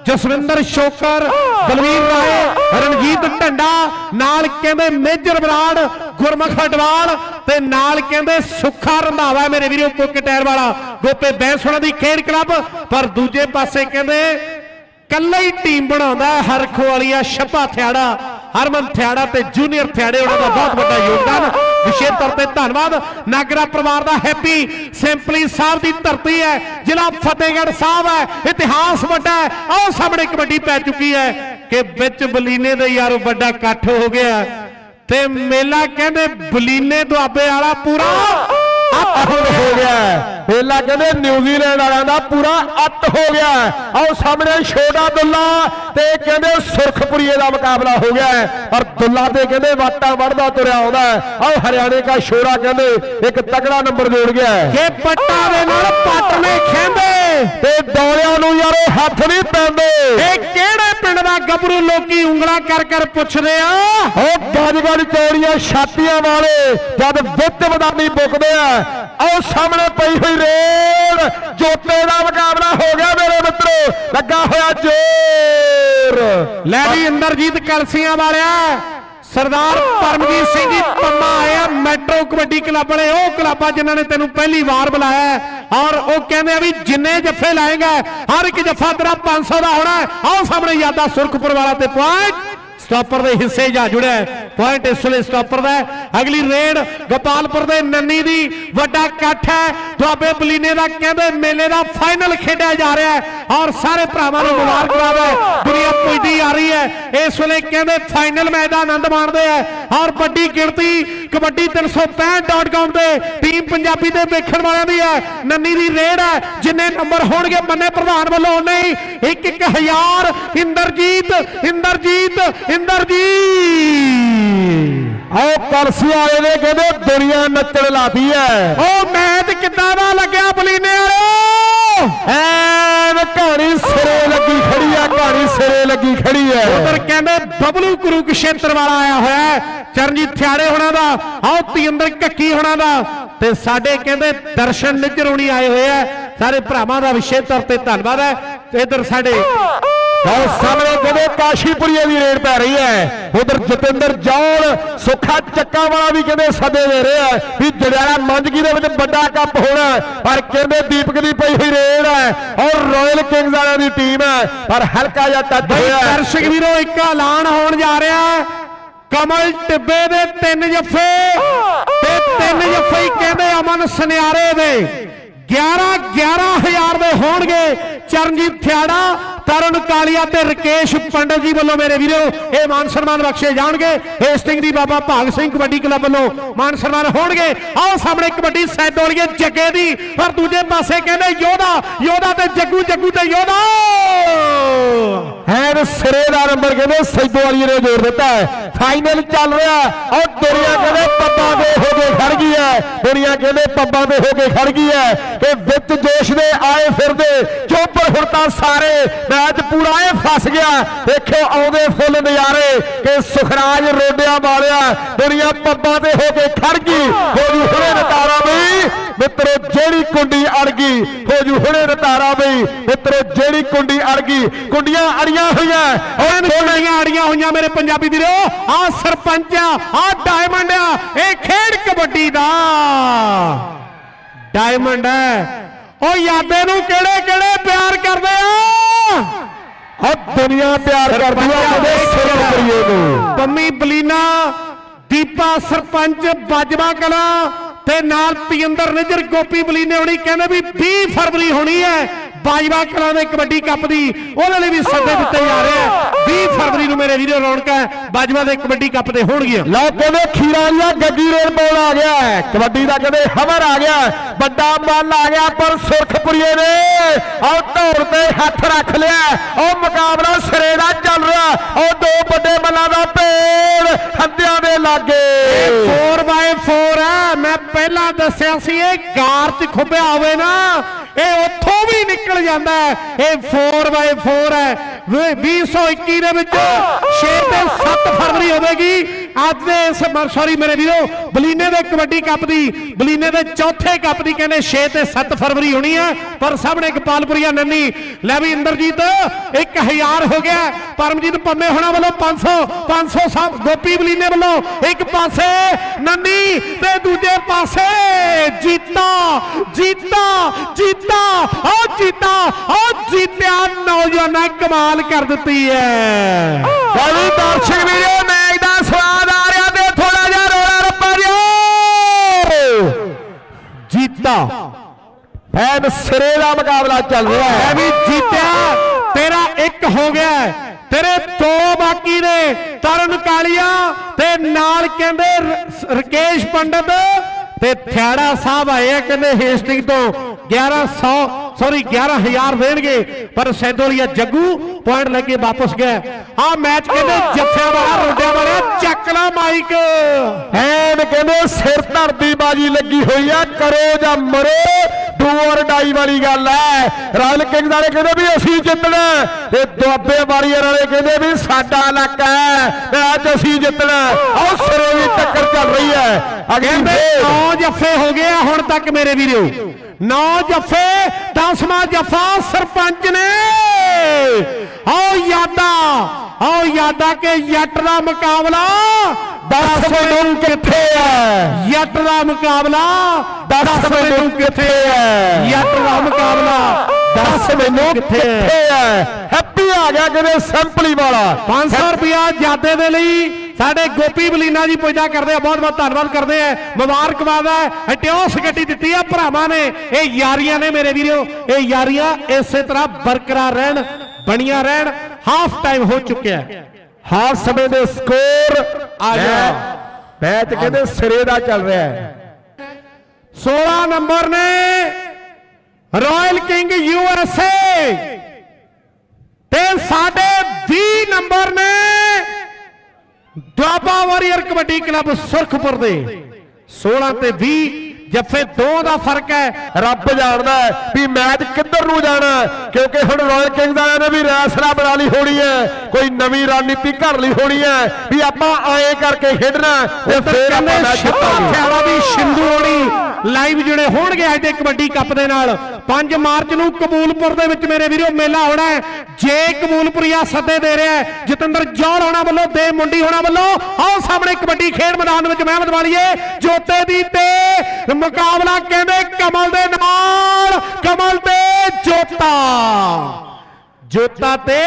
ਜਸਵਿੰਦਰ ਸ਼ੋਕਰ, ਬਲਵੀਰ ਰਾਏ, ਰਣਜੀਤ ਢੰਡਾ, ਨਾਲ ਕਹਿੰਦੇ ਮੇਜਰ ਬਰਾੜ ਗੁਰਮੁਖ ਅਡਵਾਲ ਤੇ ਨਾਲ ਕਹਿੰਦੇ ਸੁੱਖਾ ਰੰਧਾਵਾ ਮੇਰੇ ਵੀਰੋ ਕੁੱਕ ਟਾਇਰ ਵਾਲਾ। ਗੋਪੇ ਬੈਂਸੋਣਾ ਦੀ ਖੇਡ ਕਲੱਬ, ਪਰ ਦੂਜੇ ਪਾਸੇ ਕਹਿੰਦੇ ਕੱਲਾ ਹੀ ਟੀਮ ਬਣਾਉਂਦਾ ਹੈ ਹਰਖੋ ਵਾਲੀਆ ਛੱਪਾ ਥਿਆੜਾ ਹਰਮਨ ਥਿਆੜਾ ਤੇ ਜੂਨੀਅਰ ਥਿਆੜੇ ਉਹਨਾਂ ਦਾ ਬਹੁਤ ਵੱਡਾ ਯੋਗਦਾਨ। ਵਿਸ਼ੇਸ਼ ਤੌਰ ਤੇ ਧੰਨਵਾਦ। ਨਾਗਰਾ ਪਰਿਵਾਰ ਦਾ ਹੈਪੀ ਸਿੰਪਲੀ ਸਾਹਿਬ ਦੀ ਧਰਤੀ ਹੈ ਜ਼ਿਲ੍ਹਾ ਫਤਿਹਗੜ੍ਹ ਸਾਹਿਬ ਹੈ ਇਤਿਹਾਸ ਵੱਡਾ ਹੈ। ਆਹ ਸਾਹਮਣੇ ਕਬੱਡੀ ਪੈ ਚੁੱਕੀ ਹੈ ਕਿ ਵਿੱਚ ਬਲੀਨੇ ਦੇ ਯਾਰ ਵੱਡਾ ਇਕੱਠ ਹੋ ਗਿਆ ਤੇ ਮੇਲਾ ਕਹਿੰਦੇ ਬਲੀਨੇ ਦੁਆਬੇ ਵਾਲਾ ਪੂਰਾ ਅੱਤ ਹੋ ਗਿਆ। ਮੇਲਾ ਕਹਿੰਦੇ ਨਿਊਜ਼ੀਲੈਂਡ ਵਾਲਿਆਂ ਦਾ ਪੂਰਾ ਅੱਤ ਹੋ ਗਿਆ ਆਓ ਸਾਹਮਣੇ ਛੋਟਾ ਦੁੱਲਾ ਤੇ ਕਹਿੰਦੇ ਸੁਰਖਪੁਰੀਏ ਦਾ ਮੁਕਾਬਲਾ ਹੋ ਗਿਆ। ਪਰ ਦੁੱਲਾ ਤੇ ਕਹਿੰਦੇ ਵਾਟਾ ਵੜਦਾ ਤੁਰਿਆ ਆਉਂਦਾ। ਆਓ ਹਰਿਆਣੇ ਦਾ ਛੋਰਾ ਕਹਿੰਦੇ ਇੱਕ ਤਗੜਾ ਨੰਬਰ ਜੋੜ ਗਿਆ। ਕਿ ਪੱਟਾ ਦੇ ਨਾਲ ਪੱਟ ਨੇ ਖੇਂਦੇ ਤੇ ਦੌੜਿਆਂ ਨੂੰ ਯਾਰ ਹੱਥ ਨਹੀਂ ਪੈਂਦੇ ਇਹ ਕਿਹੜੇ ਪਿੰਡ ਦਾ ਗੱਭਰੂ ਲੋਕੀ ਉਂਗਲਾਂ ਕਰ ਕਰ ਪੁੱਛਦੇ ਆ ਉਹ ਗੱਜਗੜ ਚੌੜੀਆਂ ਛਾਤੀਆਂ ਵਾਲੇ ਜਦ ਵਿੱਤ ਵਧਾਨੀ ਬੁੱਕਦੇ ਆ ਆਓ ਸਾਹਮਣੇ ਪਈ ਹੋਈ ਰੇਡ। ਜੋਤੇ ਦਾ ਮੁਕਾਬਲਾ ਹੋ ਗਿਆ ਮੇਰੇ ਮਿੱਤਰੋ। ਲੱਗਾ ਹੋਇਆ ਜ਼ੋਰ। ਲੈ ਵੀ ਇੰਦਰਜੀਤ ਕਲਸੀਆਂ ਵਾਲਿਆ। ਸਰਦਾਰ ਪਰਮਜੀਤ ਸਿੰਘ ਜੀ ਪੰਮਾ ਆਏ ਆ ਮੈਟਰੋ ਕਬੱਡੀ ਕਲੱਬ ਵਾਲੇ। ਉਹ ਕਲੱਬਾਂ ਜਿਨ੍ਹਾਂ ਨੇ ਤੈਨੂੰ ਪਹਿਲੀ ਵਾਰ ਬੁਲਾਇਆ ਔਰ ਉਹ ਕਹਿੰਦੇ ਆ ਵੀ ਜਿੰਨੇ ਜੱਫੇ ਲਾਏਗਾ ਹਰ ਇੱਕ ਜੱਫਾ ਤੇਰਾ 500 ਦਾ ਹੋਣਾ। ਆਓ ਸਾਹਮਣੇ ਯਾਦਾ ਸੁਰਖਪੁਰ ਵਾਲਾ ਤੇ ਪੁਆਇੰਟ ਸਟਾਪਰ ਦੇ ਹਿੱਸੇ ਜਾ ਜੁੜਿਆ ਪੁਆਇੰਟ ਇਸ ਵੇਲੇ ਸਟਾਪਰ ਦਾ ਅਗਲੀ ਰੇਡ ਗੋਪਾਲਪੁਰ ਦੇ ਨੰਨੀ ਦੀ। ਵੱਡਾ ਇਕੱਠ ਹੈ। ਦੁਆਬੇ ਬਲੀਨੇ ਦਾ ਕਹਿੰਦੇ ਮੇਲੇ ਦਾ ਫਾਈਨਲ ਖੇਡਿਆ ਜਾ ਰਿਹਾ ਹੈ। ਔਰ ਸਾਰੇ ਭਰਾਵਾਂ ਨੂੰ ਮੁਬਾਰਕਬਾਦ ਹੈ। ਦੁਨੀਆ ਪੁੱਜਦੀ ਆ ਰਹੀ ਹੈ। ਇਸ ਵੇਲੇ ਕਹਿੰਦੇ ਫਾਈਨਲ ਮੈਚ ਦਾ ਆਨੰਦ ਮਾਣਦੇ ਆ। ਔਰ ਵੱਡੀ ਗਿਣਤੀ, ਕਬੱਡੀ 365.com ਤੇ ਟੀਮ ਪੰਜਾਬੀ ਦੇ ਵੇਖਣ ਵਾਲਿਆਂ ਦੀ ਹੈ। ਨੰਨੀ ਦੀ ਰੇਡ ਹੈ। ਜਿੰਨੇ ਨੰਬਰ ਹੋਣਗੇ, ਮੰਨੇ ਪ੍ਰਧਾਨ ਵੱਲੋਂ ਉਨੇ ਹੀ ਇੱਕ ਇੱਕ ਹਜ਼ਾਰ ਇੰਦਰਜੀਤ ਇੰਦਰਜੀਤ ਇੰਦਰਜੀਤ। ਆਓ ਕਲਸੀ ਵਾਲੇ ਨੇ ਕਹਿੰਦੇ ਦੁਨੀਆ ਨੱਚਣ ਲਾਤੀ ਹੈ ਉਹ ਮੈਚ ਕਿੱਦਾਂ ਦਾ ਲੱਗਿਆ ਬਲੀਨੇ ਵਾਲਿਓ? ਐਨ ਕਹਾਣੀ ਸਿਰੇ ਲੱਗੀ ਖੜੀ ਆ ਕਹਾਣੀ ਸਿਰੇ ਲੱਗੀ ਖੜੀ ਹੈ ਉਧਰ ਕਹਿੰਦੇ ਬਬਲੂ ਕੁਰੂਕਸ਼ੇਤਰ ਵਾਲਾ ਆਇਆ ਹੋਇਆ ਚਰਨਜੀਤ ਥਿਆੜੇ ਹੋਣਾ ਦਾ ਆਓ ਤੀਂਦਰ ਕੱਕੀ ਹੋਣਾ ਦਾ। ਤੇ ਸਾਡੇ ਕਹਿੰਦੇ ਦਰਸ਼ਨ ਨਿਜਰੋਣੀ ਆਏ ਹੋਏ ਆ ਸਾਰੇ ਭਰਾਵਾਂ ਦਾ ਵਿਸ਼ੇਸ਼ ਤੌਰ ਤੇ ਧੰਨਵਾਦ ਹੈ ਇਧਰ ਸਾਡੇ ਆਓ ਸਾਹਮਣੇ ਕਹਿੰਦੇ ਕਾਸ਼ੀਪੁਰੀਏ ਦੀ ਰੇਡ ਪੈ ਰਹੀ ਹੈ ਉਧਰ ਜਤਿੰਦਰ ਜੌਲ ਸੁੱਖਾ ਚੱਕਾ ਵਾਲਾ ਵੀ ਕਹਿੰਦੇ ਸੱਦੇ ਦੇ ਰਿਹਾ ਹੈ ਵੀ ਜੜਿਆਲਾ ਮੰਜਗੀ ਦੇ ਵਿੱਚ ਵੱਡਾ ਕੱਪ ਹੋਣਾ। ਪਰ ਕਹਿੰਦੇ ਦੀਪਕ ਦੀ ਪਈ ਹੋਈ ਰੇਡ ਹੈ ਔਰ ਰਾਇਲ ਕਿੰਗਸ ਵਾਲਿਆਂ ਦੀ ਟੀਮ ਹੈ ਪਰ ਹਲਕਾ ਜਿਹਾ ਟੱਚ ਹੋਇਆ ਹੈ। ਦਰਸ਼ਕ ਵੀਰੋ ਇੱਕ ਐਲਾਨ ਹੋਣ ਜਾ ਰਿਹਾ ਕਮਲ ਟਿੱਬੇ ਦੇ ਤਿੰਨ ਜੱਫੇ ਤੇ ਤਿੰਨ ਜੱਫੇ ਹੀ ਕਹਿੰਦੇ ਅਮਨ ਸੁਨਿਆਰੇ ਦੇ 11 11000 ਦੇ ਹੋਣਗੇ ਚਰਨਜੀਤ ਥਿਆੜਾ ਤਰੁਣ ਕਾਲੀਆ ਤੇ ਰਕੇਸ਼ ਪੰਡਤ ਜੀ ਵੱਲੋਂ ਮੇਰੇ ਵੀਰੋ, ਇਹ ਮਾਨ ਸਨਮਾਨ ਬਖਸ਼ੇ ਜਾਣਗੇ। ਹੇਸਟਿੰਗ ਦੀ ਬਾਬਾ ਭਾਗ ਸਿੰਘ ਕਬੱਡੀ ਕਲੱਬ ਵੱਲੋਂ ਮਾਨ ਸਨਮਾਨ ਹੋਣਗੇ। ਆਓ ਸਾਹਮਣੇ ਕਬੱਡੀ ਸੈਦੋਲੀਏ ਜੱਗੇ ਦੀ, ਪਰ ਦੂਜੇ ਪਾਸੇ ਕਹਿੰਦੇ ਯੋਧਾ ਯੋਧਾ ਤੇ ਜੱਗੂ ਜੱਗੂ ਤੇ ਯੋਧਾ! ਐਨ ਸਿਰੇ ਦਾ ਨੰਬਰ ਕਹਿੰਦੇ ਸੈਦੋ ਵਾਲੀ ਨੇ ਜੋੜ ਦਿੱਤਾ ਹੈ। ਫਾਈਨਲ ਚੱਲ ਰਿਹਾ ਔਰ ਦੁਨੀਆ ਕਹਿੰਦੇ ਪੱਬਾਂ ਦੇ ਹੋ ਕੇ ਖੜ ਗਈ ਹੈ। ਦੁਨੀਆ ਕਹਿੰਦੇ ਪੱਬਾਂ ਦੇ ਹੋ ਕੇ ਖੜ ਗਈ ਹੈ ਕਿ ਵਿੱਚ ਜੋਸ਼ ਦੇ ਆਏ ਫਿਰਦੇ। ਚੋਪਰ ਹੁਣ ਤਾਂ ਸਾਰੇ ਮੈਚ ਪੂਰਾ ਇਹ ਫਸ ਗਿਆ। ਦੇਖਿਓ ਆਉਂਦੇ ਫੁੱਲ ਨਜ਼ਾਰੇ ਕਿ ਸੁਖਰਾਜ ਰੋਡਿਆਂ ਵਾਲਿਆ ਦੁਨੀਆ ਪੱਬਾਂ ਤੇ ਹੋ ਕੇ ਖੜ ਗਈ। ਹੋ ਹੁਣੇ ਨਤਾਰਾ ਬਈ ਮਿੱਤਰੋ, ਜਿਹੜੀ ਕੁੰਡੀ ਅੜ ਗਈ, ਹੋ ਜੂ ਹੁਣੇ ਨਤਾਰਾ ਬਈ ਮਿੱਤਰੋ, ਜਿਹੜੀ ਕੁੰਡੀ ਅੜ ਗਈ, ਕੁੰਡੀਆਂ ਅੜੀਆਂ ਹੋਈਆਂ। ਐਨ ਕੁੰਡੀਆਂ ਆੜੀਆਂ ਹੋਈਆਂ ਮੇਰੇ ਪੰਜਾਬੀ ਵੀਰੋ। ਆ ਸਰਪੰਚ ਆ ਆ ਡਾਇਮੰਡ ਆ। ਇਹ ਖੇਡ ਕਬੱਡੀ ਦਾ। ਡਾਇਮੰਡ ਹੈ। ਉਹ ਯਾਦੇ ਨੂੰ ਕਿਹੜੇ ਕਿਹੜੇ ਪਿਆਰ ਕਰਦੇ ਆ? ਆ ਦੁਨੀਆ ਪਿਆਰ ਕਰਦੀ ਆ ਉਹਦੇ ਸਿਰ ਕਰੀਏ ਨੂੰ ਪੰਮੀ ਬਲੀਨਾ ਦੀਪਾ ਸਰਪੰਚ ਬਾਜਵਾ ਕਲਾ ਤੇ ਨਾਲ ਤੀਂਦਰ ਨਿਜਰ ਗੋਪੀ ਬਲੀਨੇ ਹੋਣੀ ਕਹਿੰਦੇ ਵੀ 20 ਫਰਵਰੀ ਹੋਣੀ ਹੈ। ਬਾਜਵਾ ਕਲਾ ਦੇ ਕਬੱਡੀ ਕੱਪ ਦੀ ਉਹਦੇ ਲਈ ਵੀ ਸੱਦੇ ਦਿੱਤੇ ਜਾ ਰਹੇ ਆ। 20 ਫਰਵਰੀ ਨੂੰ ਮੇਰੇ ਵੀਰੋ ਰੌਣਕਾਂ ਬਾਜਵਾ ਦੇ ਕਬੱਡੀ ਕੱਪ ਦੇ ਹੋਣਗੀਆਂ। ਲਓ ਕਹਿੰਦੇ ਖੀਰਾ ਵਾਲੀਆ ਗੱਡੀ ਰੇਲ ਬੋਲ ਆ ਗਿਆ ਕਬੱਡੀ ਦਾ ਕਹਿੰਦੇ ਹਮਰ ਆ ਗਿਆ। ਵੱਡਾ ਮੱਲ ਆ ਗਿਆ ਪਰ ਸੁਰਖਪੁਰੀਏ ਨੇ। ਆਹ ਧੌਰ ਤੇ ਹੱਥ ਰੱਖ ਲਿਆ ਉਹ ਮੁਕਾਬਲਾ ਸਿਰੇ ਦਾ ਚੱਲ ਰਿਹਾ। ਉਹ ਦੋ ਵੱਡੇ ਮੱਲਾਂ ਦਾ ਪੇੜ ਹੰਦਿਆਂ ਦੇ ਲਾਗੇ। 4x4 ਹੈ। ਮੈਂ ਪਹਿਲਾਂ ਦੱਸਿਆ ਸੀ ਇਹ ਕਾਰ 'ਚ ਖੁੱਬਿਆ ਹੋਵੇ ਨਾ ਇਹ ਉੱਥੋਂ ਵੀ ਨਿਕਲ ਜਾਂਦਾ ਹੈ। ਇਹ 4x4 ਹੈ। ਵੀ 2021 ਦੇ ਵਿੱਚ 6 ਤੇ 7 ਫਰਵਰੀ ਹੋਵੇਗੀ। ਅੱਜ ਦੇ ਇਸ ਸੌਰੀ ਮੇਰੇ ਵੀਰੋ, ਬਲੀਨੇ ਦੇ ਕਬੱਡੀ ਕੱਪ ਦੀ, ਬਲੀਨੇ ਦੇ ਚੌਥੇ ਕੱਪ ਦੀ ਕਹਿੰਦੇ 6 ਤੇ 7 ਫਰਵਰੀ ਹੋਣੀ ਹੈ ਪਰ ਸਾਹਮਣੇ ਗੋਪਾਲਪੁਰੀਆ ਨੰਨੀ। ਲੈ ਵੀ ਇੰਦਰਜੀਤ 1000 ਹੋ ਗਿਆ। ਪਰਮਜੀਤ ਪੰਮੇ ਹੋਣਾ ਵੱਲੋਂ 500 500 ਸਾਹਿਬ ਗੋਪੀ ਬਲੀਨੇ ਵੱਲੋਂ ਇੱਕ ਪਾਸੇ, ਨੰਨੀ ਤੇ ਦੂਜੇ ਪਾਸੇ। ਜੀਤਾ ਜੀਤਾ ਜੀਤਾ, ਓ ਜੀਤਾ, ਓ ਜੀਤਿਆ ਨੌਜਵਾਨਾਂ ਕਮਾਲ ਕਰ ਦਿੱਤੀ ਹੈ। ਬਾਈ ਦਰਸ਼ਕ ਵੀਰੋ ਸਵਾਦ ਆ ਰਿਹਾ ਤੇ ਥੋੜਾ ਜਿਹਾ ਰੋਲਾ ਰੱਪਾ ਦਿਓ ਜੀਤਾ। ਐਨ ਸਿਰੇ ਦਾ ਮੁਕਾਬਲਾ ਚੱਲ ਰਿਹਾ ਹੈ। ਵੀ ਜੀਤਿਆ। ਤੇਰਾ ਇੱਕ ਹੋ ਗਿਆ ਤੇਰੇ ਦੋ ਬਾਕੀ ਨੇ। ਤਰਨ ਕਾਲੀਆ ਤੇ ਨਾਲ ਕਹਿੰਦੇ ਰ- ਰਕੇਸ਼ ਪੰਡਤ। ਤੇ ਥਿਆੜਾ ਸਾਹਿਬ ਆਏ ਆ, ਕਹਿੰਦੇ ਹੇਸਟਿੰਗ ਤੋਂ 1100 ਸੌਰੀ 11000 ਦੇਣਗੇ, ਪਰ ਸੈਦੋਲੀਆ ਜੱਗੂ ਪੁਆਇੰਟ ਲੈ ਕੇ ਵਾਪਸ ਗਿਆ। ਆ ਮੈਚ ਕਹਿੰਦੇ ਜੱਫਿਆਂ ਵਾਲਾ, ਰੋਡਿਆਂ ਵਾਲਾ, ਚੱਕ ਲਾ ਮਾਈਕ। ਐਨ ਕਹਿੰਦੇ ਸਿਰ ਧਰਦੀ ਬਾਜੀ ਲੱਗੀ ਹੋਈ ਆ, ਕਰੋ ਜਾਂ ਮਰੋ। ਡੂ ਔਰ ਡਾਈ ਵਾਲੀ ਗੱਲ ਹੈ। ਰਾਇਲ ਕਿੰਗਸ ਵਾਲੇ ਕਹਿੰਦੇ ਵੀ ਅਸੀਂ ਜਿੱਤਣਾ ਤੇ ਦੁਆਬੇ ਵਾਰੀਅਰ ਵਾਲੇ ਕਹਿੰਦੇ ਵੀ ਸਾਡਾ ਇਲਾਕਾ ਹੈ। ਅੱਜ ਅਸੀਂ ਜਿੱਤਣਾ। ਆਹ ਸਿਰੇ ਦੀ ਟੱਕਰ ਚੱਲ ਰਹੀ ਹੈ। ਫੇਰ। ਨੌ ਜੱਫੇ ਹੋ ਗਏ ਹੁਣ ਤੱਕ ਮੇਰੇ ਵੀਰੋ। ਨੌ ਜੱਫੇ 10ਵਾਂ ਜੱਫਾ ਸਰਪੰਚ ਨੇ। ਆਓ ਯਾਦਾ। ਆਓ ਯਾਦਾ ਕਿ ਜੱਟ ਦਾ ਮੁਕਾਬਲਾ ਦੱਸ ਮੈਨੂੰ ਕਿੱਥੇ ਹੈ? ਜੱਟ ਦਾ ਮੁਕਾਬਲਾ ਦੱਸ ਮੈਨੂੰ ਕਿੱਥੇ ਹੈ? ਜੱਟ ਦਾ ਮੁਕਾਬਲਾ ਦੱਸ ਮੈਨੂੰ ਕਿੱਥੇ ਹੈ? ਹੈਪੀ ਆ ਗਿਆ ਕਿਤੇ ਸਿੰਪਲੀ ਵਾਲਾ। 500 ਰੁਪਿਆ ਜਾਦੇ ਦੇ ਲਈ ਸਾਡੇ ਗੋਪੀ ਬਲੀਨਾ ਜੀ ਪੁੱਜਦਾ ਕਰਦੇ ਆ ਬਹੁਤ ਬਹੁਤ ਧੰਨਵਾਦ ਕਰਦੇ ਆ। ਮੁਬਾਰਕਬਾਦ ਹੈ ਹਟਿਓਸ ਗੱਡੀ ਦਿੱਤੀ ਆ ਭਰਾਵਾਂ ਨੇ। ਇਹ ਯਾਰੀਆਂ ਨੇ ਮੇਰੇ ਵੀਰੋ। ਇਹ ਯਾਰੀਆਂ ਇਸੇ ਤਰ੍ਹਾਂ ਬਰਕਰਾਰ ਰਹਿਣ ਬਣੀਆਂ ਰਹਿਣ। ਹਾਫ ਟਾਈਮ ਹੋ ਚੁੱਕਿਆ ਹੈ। ਹਾਫ ਸਮੇਂ ਦੇ ਸਕੋਰ ਆ ਜਾ। ਮੈਚ ਕਹਿੰਦੇ ਸਿਰੇ ਦਾ ਚੱਲ ਰਿਹਾ ਹੈ। 16 ਨੰਬਰ ਨੇ royal king U S A ਤੇ ਸਾਡੇ 20 ਨੰਬਰ ਨੇ ਦੁਆਬਾ ਵਾਰੀਅਰ ਕਬੱਡੀ ਕਲੱਬ ਸੁਰਖਪੁਰ ਦੇ। 16 ਤੇ 20 ਜੱਫੇ ਦੋ ਦਾ ਫ਼ਰਕ ਹੈ ਰੱਬ ਜਾਣਦਾ ਹੈ ਵੀ ਮੈਚ ਕਿੱਧਰ ਨੂੰ ਜਾਣਾ ਕਿਉਂਕਿ ਹੁਣ ਰਾਇਲ ਕਿੰਗਸ ਵਾਲਿਆਂ ਨੇ ਵੀ ਰੈਸਲਾ ਬਣਾ ਲਈ ਹੋਣੀ ਹੈ ਕੋਈ ਨਵੀਂ ਰਣਨੀਤੀ ਘੜ ਲਈ ਹੋਣੀ ਹੈ ਵੀ ਆਪਾਂ ਆਏ ਕਰਕੇ ਖੇਡਣਾ ਤੇ ਫੇਰ ਆਪਾਂ ਮੈਚ ਜਿੱਤਾਂਗੇ। ਖਿਆਲਾ ਵੀ ਸਿੰਧੂ ਹੋਣੀ ਲਾਈਵ ਜਿਹੜੇ ਹੋਣਗੇ ਅੱਜ ਦੇ ਕਬੱਡੀ ਕੱਪ ਦੇ ਨਾਲ। 5 ਮਾਰਚ ਨੂੰ ਕਬੂਲਪੁਰ ਦੇ ਵਿੱਚ ਮੇਰੇ ਵੀਰੋ ਮੇਲਾ ਹੋਣਾ ਹੈ। ਜੇ ਕਬੂਲਪੁਰੀਆ ਸੱਦੇ ਦੇ ਰਿਹਾ ਹੈ, ਜਤਿੰਦਰ ਜੌਲ ਹੋਣਾ ਵੱਲੋਂ ਦੇ ਮੁੰਡੀ ਹੋਣਾ ਵੱਲੋਂ, ਆਓ ਸਾਹਮਣੇ ਕਬੱਡੀ ਖੇਡ ਮੈਦਾਨ ਵਿੱਚ ਮਹਿਮਦ ਵਾਲੀਏ ਜੋਤੇ ਦੀ ਤੇ ਮੁਕਾਬਲਾ ਕਹਿੰਦੇ ਕਮਲ ਦੇ ਨਾਲ? ਕਮਲ ਤੇ ਜੋਤਾ। ਜੋਤਾ ਤੇ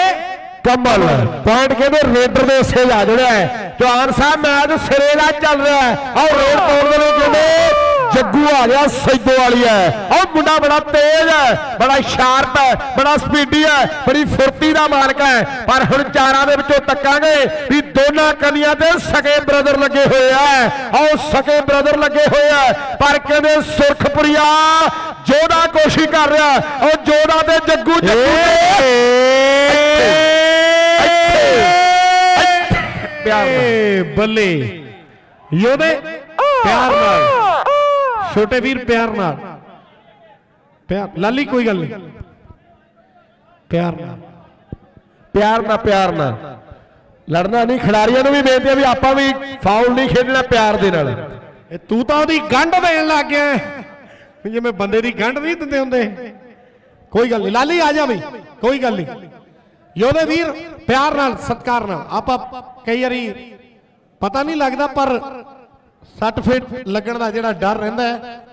ਕਮਲ। ਪੁਆਇੰਟ ਕਹਿੰਦੇ ਰੇਡਰ ਦੇ ਹਿੱਸੇ ਜਾ ਜੁੜਿਆ ਹੈ ਚੌਹਾਨ ਸਾਹਿਬ, ਮੈਚ ਸਿਰੇ ਦਾ ਚੱਲ ਰਿਹਾ ਹੈ। ਆਹ ਰੋਡ ਪਾਉਣ ਦੇ ਲਈ ਕਹਿੰਦੇ ਜੱਗੂ ਆ ਗਿਆ ਸੈਦੋ ਵਾਲੀ ਹੈ ਆਹ ਮੁੰਡਾ ਬੜਾ ਤੇਜ਼ ਹੈ ਬੜਾ ਸ਼ਾਰਪ ਹੈ ਬੜਾ ਸਪੀਡੀ ਹੈ ਬੜੀ ਫੁਰਤੀ ਦਾ ਮਾਲਕ ਹੈ ਪਰ ਹੁਣ ਚਾਰਾਂ ਦੇ ਵਿੱਚੋਂ ਤੱਕਾਂਗੇ ਵੀ ਦੋਨਾਂ ਕੰਨੀਆਂ ਤੇ ਸਕੇ ਬ੍ਰਦਰ ਲੱਗੇ ਹੋਏ ਆ ਆਹ ਸਕੇ ਬ੍ਰਦਰ ਲੱਗੇ ਹੋਏ ਆ ਪਰ ਕਹਿੰਦੇ ਸੁਰਖਪੁਰੀਆ ਜੋਦਾ ਕੋਸ਼ਿਸ਼ ਕਰ ਰਿਹਾ। ਉਹ ਜੋਦਾ ਤੇ ਜੱਗੂ ਜੱਗੂ ਪਿਆਰ ਨਾਲ। ਬੱਲੇ। ਯੋਦੇ ਪਿਆਰ ਨਾਲ। ਛੋਟੇ ਵੀਰ ਪਿਆਰ ਨਾਲ। ਪਿਆਰ ਲਾਲੀ ਕੋਈ ਗੱਲ ਨਹੀਂ। ਪਿਆਰ ਨਾਲ। ਪਿਆਰ ਨਾਲ ਪਿਆਰ ਨਾਲ। ਲੜਨਾ ਨਹੀਂ ਖਿਡਾਰੀਆਂ ਨੂੰ ਵੀ ਬੇਨਤੀ ਹੈ ਵੀ ਆਪਾਂ ਵੀ ਫਾਉਲ ਨਹੀਂ ਖੇਡਣਾ ਪਿਆਰ ਦੇ ਨਾਲ। ਇਹ ਤੂੰ ਤਾਂ ਉਹਦੀ ਗੰਢ ਦੇਣ ਲੱਗ ਗਿਆ। ਜਿਵੇਂ ਬੰਦੇ ਦੀ ਗੰਢ ਨਹੀਂ ਦਿੰਦੇ ਹੁੰਦੇ। ਕੋਈ ਗੱਲ ਨਹੀਂ। ਲਾਲੀ ਆ ਜਾ ਬਈ। ਕੋਈ ਗੱਲ ਨਹੀਂ। ਯੋਦੇ ਵੀਰ ਪਿਆਰ ਨਾਲ ਸਤਿਕਾਰ ਨਾਲ। ਆਪਾਂ ਕਈ ਵਾਰੀ ਪਤਾ ਨਹੀਂ ਲੱਗਦਾ ਪਰ ਸੱਟ ਫੇਟ ਲੱਗਣ ਦਾ ਜਿਹੜਾ ਡਰ ਰਹਿੰਦਾ ਹੈ।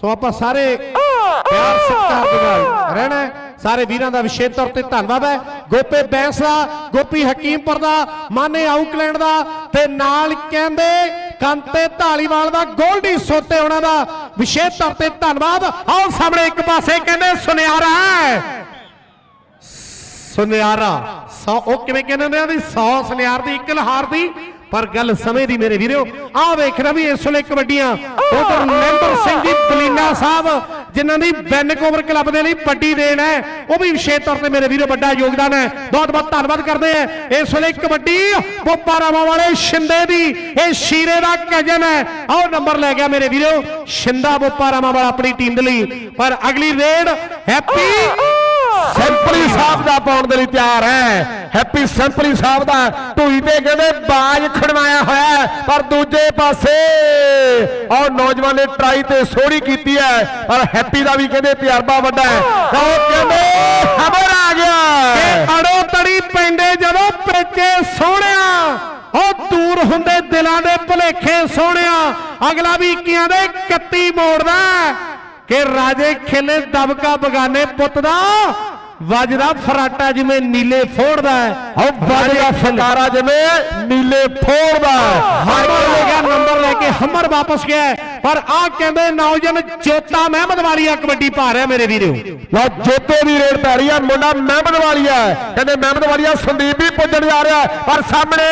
ਸੋ ਆਪਾਂ ਸਾਰੇ ਪਿਆਰ ਸਤਿਕਾਰ ਦੇ ਨਾਲ ਰਹਿਣਾ ਸਾਰੇ ਵੀਰਾਂ ਦਾ ਵਿਸ਼ੇਸ਼ ਤੌਰ ਤੇ ਧੰਨਵਾਦ ਹੈ। ਗੋਪੇ ਬੈਂਸ ਦਾ, ਗੋਪੀ ਹਕੀਮਪੁਰ ਦਾ, ਮਾਨੇ ਆਊਕਲੈਂਡ ਦਾ ਤੇ ਨਾਲ ਕਹਿੰਦੇ ਕੰਤੇ ਢਾਲੀਵਾਲ ਦਾ ਗੋਲਡੀ ਸੋਤੇ ਉਹਨਾਂ ਦਾ ਵਿਸ਼ੇਸ਼ ਤੌਰ ਤੇ ਧੰਨਵਾਦ। ਆਓ ਸਾਹਮਣੇ ਇੱਕ ਪਾਸੇ ਕਹਿੰਦੇ ਸੁਨਿਆਰਾ ਸੁਨਿਆਰਾ, ਸੌ ਉਹ ਕਿਵੇਂ ਕਹਿੰਦੇ ਹੁੰਦੇ ਆ ਵੀ 100 ਸੁਨਿਆਰ ਦੀ ਇੱਕ ਲਹਾਰ ਦੀ ਪਰ ਗੱਲ ਸਮੇਂ ਦੀ ਮੇਰੇ ਵੀਰੋ। ਆਹ ਵੇਖਣਾ ਵੀ ਇਸ ਵੇਲੇ ਕਬੱਡੀਆਂ। ਉਧਰ ਮੈਂਬਰ ਸਿੰਘ ਜੀ, ਬਲੀਨਾ ਸਾਹਿਬ, ਜਿਨ੍ਹਾਂ ਦੀ ਬੈਨਕੋਵਰ ਕਲੱਬ ਦੇ ਲਈ ਵੱਡੀ ਦੇਣ ਹੈ, ਉਹ ਵੀ ਵਿਸ਼ੇਸ਼ ਤੌਰ ਤੇ ਮੇਰੇ ਵੀਰੋ ਵੱਡਾ ਯੋਗਦਾਨ ਹੈ। ਬਹੁਤ ਬਹੁਤ ਧੰਨਵਾਦ ਕਰਦੇ ਆ ਇਸ ਵੇਲੇ ਕਬੱਡੀ ਬੋਪਾ ਰਾਮਾ ਵਾਲੇ ਸ਼ਿੰਦੇ ਦੀ, ਇਹ ਸ਼ੀਰੇ ਦਾ ਕਜਨ ਹੈ। ਆਹ ਨੰਬਰ ਲੈ ਗਿਆ ਮੇਰੇ ਵੀਰੋ। ਸ਼ਿੰਦਾ ਬੋਪਾ ਰਾਮਾ ਵਾਲਾ ਆਪਣੀ ਟੀਮ ਦੇ ਲਈ। ਪਰ ਅਗਲੀ ਰੇਡ, ਹੈਪੀ ਸਿੰਪਲੀ ਸਾਹਿਬ ਦਾ ਪਾਉਣ ਦੇ ਲਈ ਤਿਆਰ ਹੈ। ਹੈਪੀ ਸਿੰਪਲੀ ਸਾਹਿਬ ਦਾ। ਢੂਈ ਤੇ ਕਹਿੰਦੇ ਬਾਜ ਖੜਵਾਇਆ ਹੋਇਆ ਪਰ ਦੂਜੇ ਪਾਸੇ ਔਰ ਨੌਜਵਾਨ ਨੇ ਟਰਾਈ ਤੇ ਸੋਹਣੀ ਕੀਤੀ ਹੈ, ਪਰ ਹੈਪੀ ਦਾ ਵੀ ਕਹਿੰਦੇ ਤਜਰਬਾ ਵੱਡਾ ਹੈ। ਉਹ ਕਹਿੰਦੇ ਖਬਰ ਆ ਗਿਆ। ਕਿ ਅੜੋ ਤੜੀ ਪੈਂਦੇ ਜਦੋਂ ਪੇਚੇ ਸੋਹਣਿਆ, ਉਹ ਦੂਰ ਹੁੰਦੇ ਦਿਲਾਂ ਦੇ ਭੁਲੇਖੇ ਸੋਹਣਿਆ। ਅਗਲਾ ਵੀ ਇੱਕੀਆਂ ਦੇ 31 ਮੋੜਦਾ ਹੈ। ਕਿ ਰਾਜੇ ਖੇਲੇ ਦਬਕਾ ਬਗਾਨੇ ਪੁੱਤ ਦਾ ਵੱਜਦਾ ਫਰਾਟਾ ਜਿਵੇਂ ਨੀਲੇ ਫੋੜਦਾ ਹੈ। ਉਹ ਬਾਜਾ ਫਕਾਰਾ ਜਿਵੇਂ ਨੀਲੇ ਫੋੜਦਾ ਹਮਰ ਲੈ ਗਿਆ ਨੰਬਰ ਲੈ ਕੇ ਹਮਰ ਵਾਪਸ ਗਿਆ। ਪਰ ਆ ਕਹਿੰਦੇ ਨੌਜਵਾਨ ਜੋਤਾ ਮਹਿਮਦ ਵਾਲੀਆ ਕਬੱਡੀ ਪਾ ਰਿਹਾ ਮੇਰੇ ਵੀਰੋ। ਲਓ ਜੋਤੇ ਦੀ ਰੇਡ ਪੈ ਰਹੀ ਆ ਮੁੰਡਾ ਮਹਿਮਦ ਵਾਲੀਆ ਕਹਿੰਦੇ ਮਹਿਮਦ ਵਾਲੀਆ ਸੰਦੀਪ ਵੀ ਪੁੱਜਣ ਜਾ ਰਿਹਾ। ਪਰ ਸਾਹਮਣੇ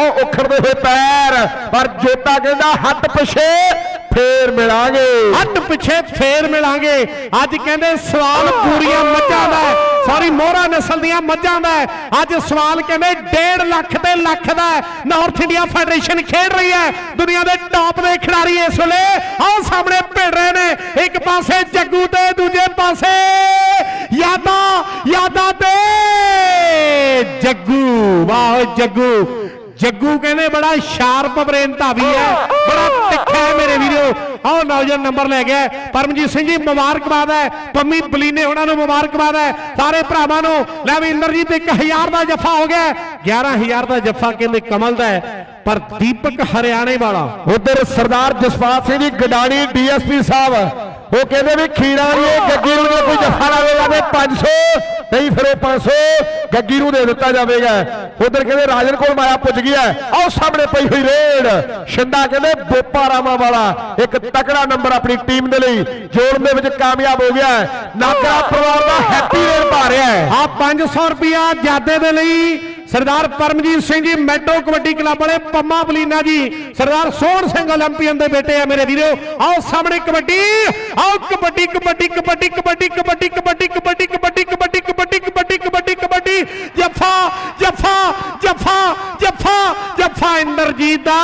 ਉਹ ਉਖੜਦੇ ਹੋਏ ਪੈਰ। ਪਰ ਜੋਤਾ ਕਹਿੰਦਾ ਹੱਥ ਪਿਛੇ। ਫੇਰ ਮਿਲਾਂਗੇ। ਹੱਟ ਪਿੱਛੇ ਫੇਰ ਮਿਲਾਂਗੇ। ਅੱਜ ਕਹਿੰਦੇ ਸਵਾਲ ਪੂਰੀਆਂ ਮੱਝਾਂ ਦਾ ਸੌਰੀ ਮੋਹਰਾ ਨਸਲ ਦੀਆਂ ਮੱਝਾਂ ਦਾ ਅੱਜ ਸਵਾਲ ਕਹਿੰਦੇ 1.5 ਲੱਖ ਤੇ ਲੱਖ ਦਾ ਨਾਰਥ ਇੰਡੀਆ ਫੈਡਰੇਸ਼ਨ ਖੇਡ ਰਹੀ ਹੈ। ਦੁਨੀਆ ਦੇ ਟਾਪ ਦੇ ਖਿਡਾਰੀ ਇਸ ਵੇਲੇ ਆਹ ਸਾਹਮਣੇ ਭਿੜ ਰਹੇ ਨੇ। ਇੱਕ ਪਾਸੇ ਜੱਗੂ ਤੇ ਦੂਜੇ ਪਾਸੇ ਯਾਦਾ ਯਾਦਾ ਤੇ ਜੱਗੂ। ਵਾਹ ਜੱਗੂ। ਜੱਗੂ ਕਹਿੰਦੇ ਬੜਾ ਸ਼ਾਰਪ ਬ੍ਰੇਨ ਧਾਵੀ ਹੈ, ਬੜਾ ਤਿੱਖਾ ਹੈ ਮੇਰੇ ਵੀਰੋ। ਆਹ ਨੌਜਵਾਨ ਨੰਬਰ ਲੈ ਗਿਆ ਪਰਮਜੀਤ ਸਿੰਘ ਜੀ, ਮੁਬਾਰਕਬਾਦ ਹੈ। ਪੰਮੀ ਬਲੀਨੇ ਉਹਨਾਂ ਨੂੰ ਮੁਬਾਰਕਬਾਦ ਹੈ। ਸਾਰੇ ਭਰਾਵਾਂ ਨੂੰ ਲੈ ਵੀ ਇੰਦਰਜੀਤ 1000 ਦਾ ਜੱਫਾ ਹੋ ਗਿਆ ਹੈ। 11000 ਦਾ ਜੱਫਾ ਕਹਿੰਦੇ ਕਮਲ ਦਾ ਹੈ। ਪਰ ਦੀਪਕ ਹਰਿਆਣੇ ਵਾਲਾ ਉਧਰ ਸਰਦਾਰ ਜਸਪਾਲ ਸਿੰਘ ਜੀ ਗਡਾਣੀ ਡੀਐਸਪੀ ਸਾਹਿਬ ਉਹ ਕਹਿੰਦੇ ਵੀ ਖੀਰਾ ਇਹ ਗੱਗੀ ਨੂੰ ਕੋਈ ਜੱਫਾ ਲਾਵੇਗਾ ਤੇ 500 ਨਹੀਂ ਫਿਰ ਉਹ 500 ਗੱਗੀ ਨੂੰ ਦੇ ਦਿੱਤਾ ਜਾਵੇਗਾ। ਉਧਰ ਕਹਿੰਦੇ ਰਾਜਨ ਕੋਲ ਮਾਇਆ ਪੁੱਜ ਗਿਆ ਆਓ ਸਾਹਮਣੇ ਪਈ ਹੋਈ ਰੇਡ। ਛੰਡਾ ਕਹਿੰਦੇ ਬੋਪਾ ਰਾਮਾ ਵਾਲਾ। ਇੱਕ ਤਕੜਾ ਨੰਬਰ ਆਪਣੀ ਟੀਮ ਦੇ ਲਈ। ਜੋੜਨ ਦੇ ਵਿੱਚ ਕਾਮਯਾਬ ਹੋ ਗਿਆ ਹੈ। ਨਾਗਰਾ ਪਰਿਵਾਰ ਦਾ ਹੈਪੀ ਰੇਡ ਪਾ ਰਿਹਾ ਆ 500 ਰੁਪਿਆ ਜਾਦੇ ਦੇ ਲਈ ਸਰਦਾਰ ਪਰਮਜੀਤ ਸਿੰਘ ਜੀ ਮੈਟੋ ਕਬੱਡੀ ਕਲੱਬ ਵਾਲੇ ਪੰਮਾ ਬਲੀਨਾ ਜੀ ਸਰਦਾਰ ਸੋਹਣ ਸਿੰਘ 올림픽ੀਅਨ ਦੇ ਬੇਟੇ ਆ ਮੇਰੇ ਵੀਰੋ ਆਓ ਸਾਹਮਣੇ ਕਬੱਡੀ ਆਓ ਕਬੱਡੀ ਕਬੱਡੀ ਕਬੱਡੀ ਕਬੱਡੀ ਕਬੱਡੀ ਕਬੱਡੀ ਕਬੱਡੀ ਕਬੱਡੀ ਕਬੱਡੀ ਕਬੱਡੀ ਕਬੱਡੀ ਕਬੱਡੀ ਕਬੱਡੀ ਜਫਾ ਜਫਾ ਜਫਾ ਜਫਾ ਜਫਾ ਇੰਦਰਜੀਤ ਦਾ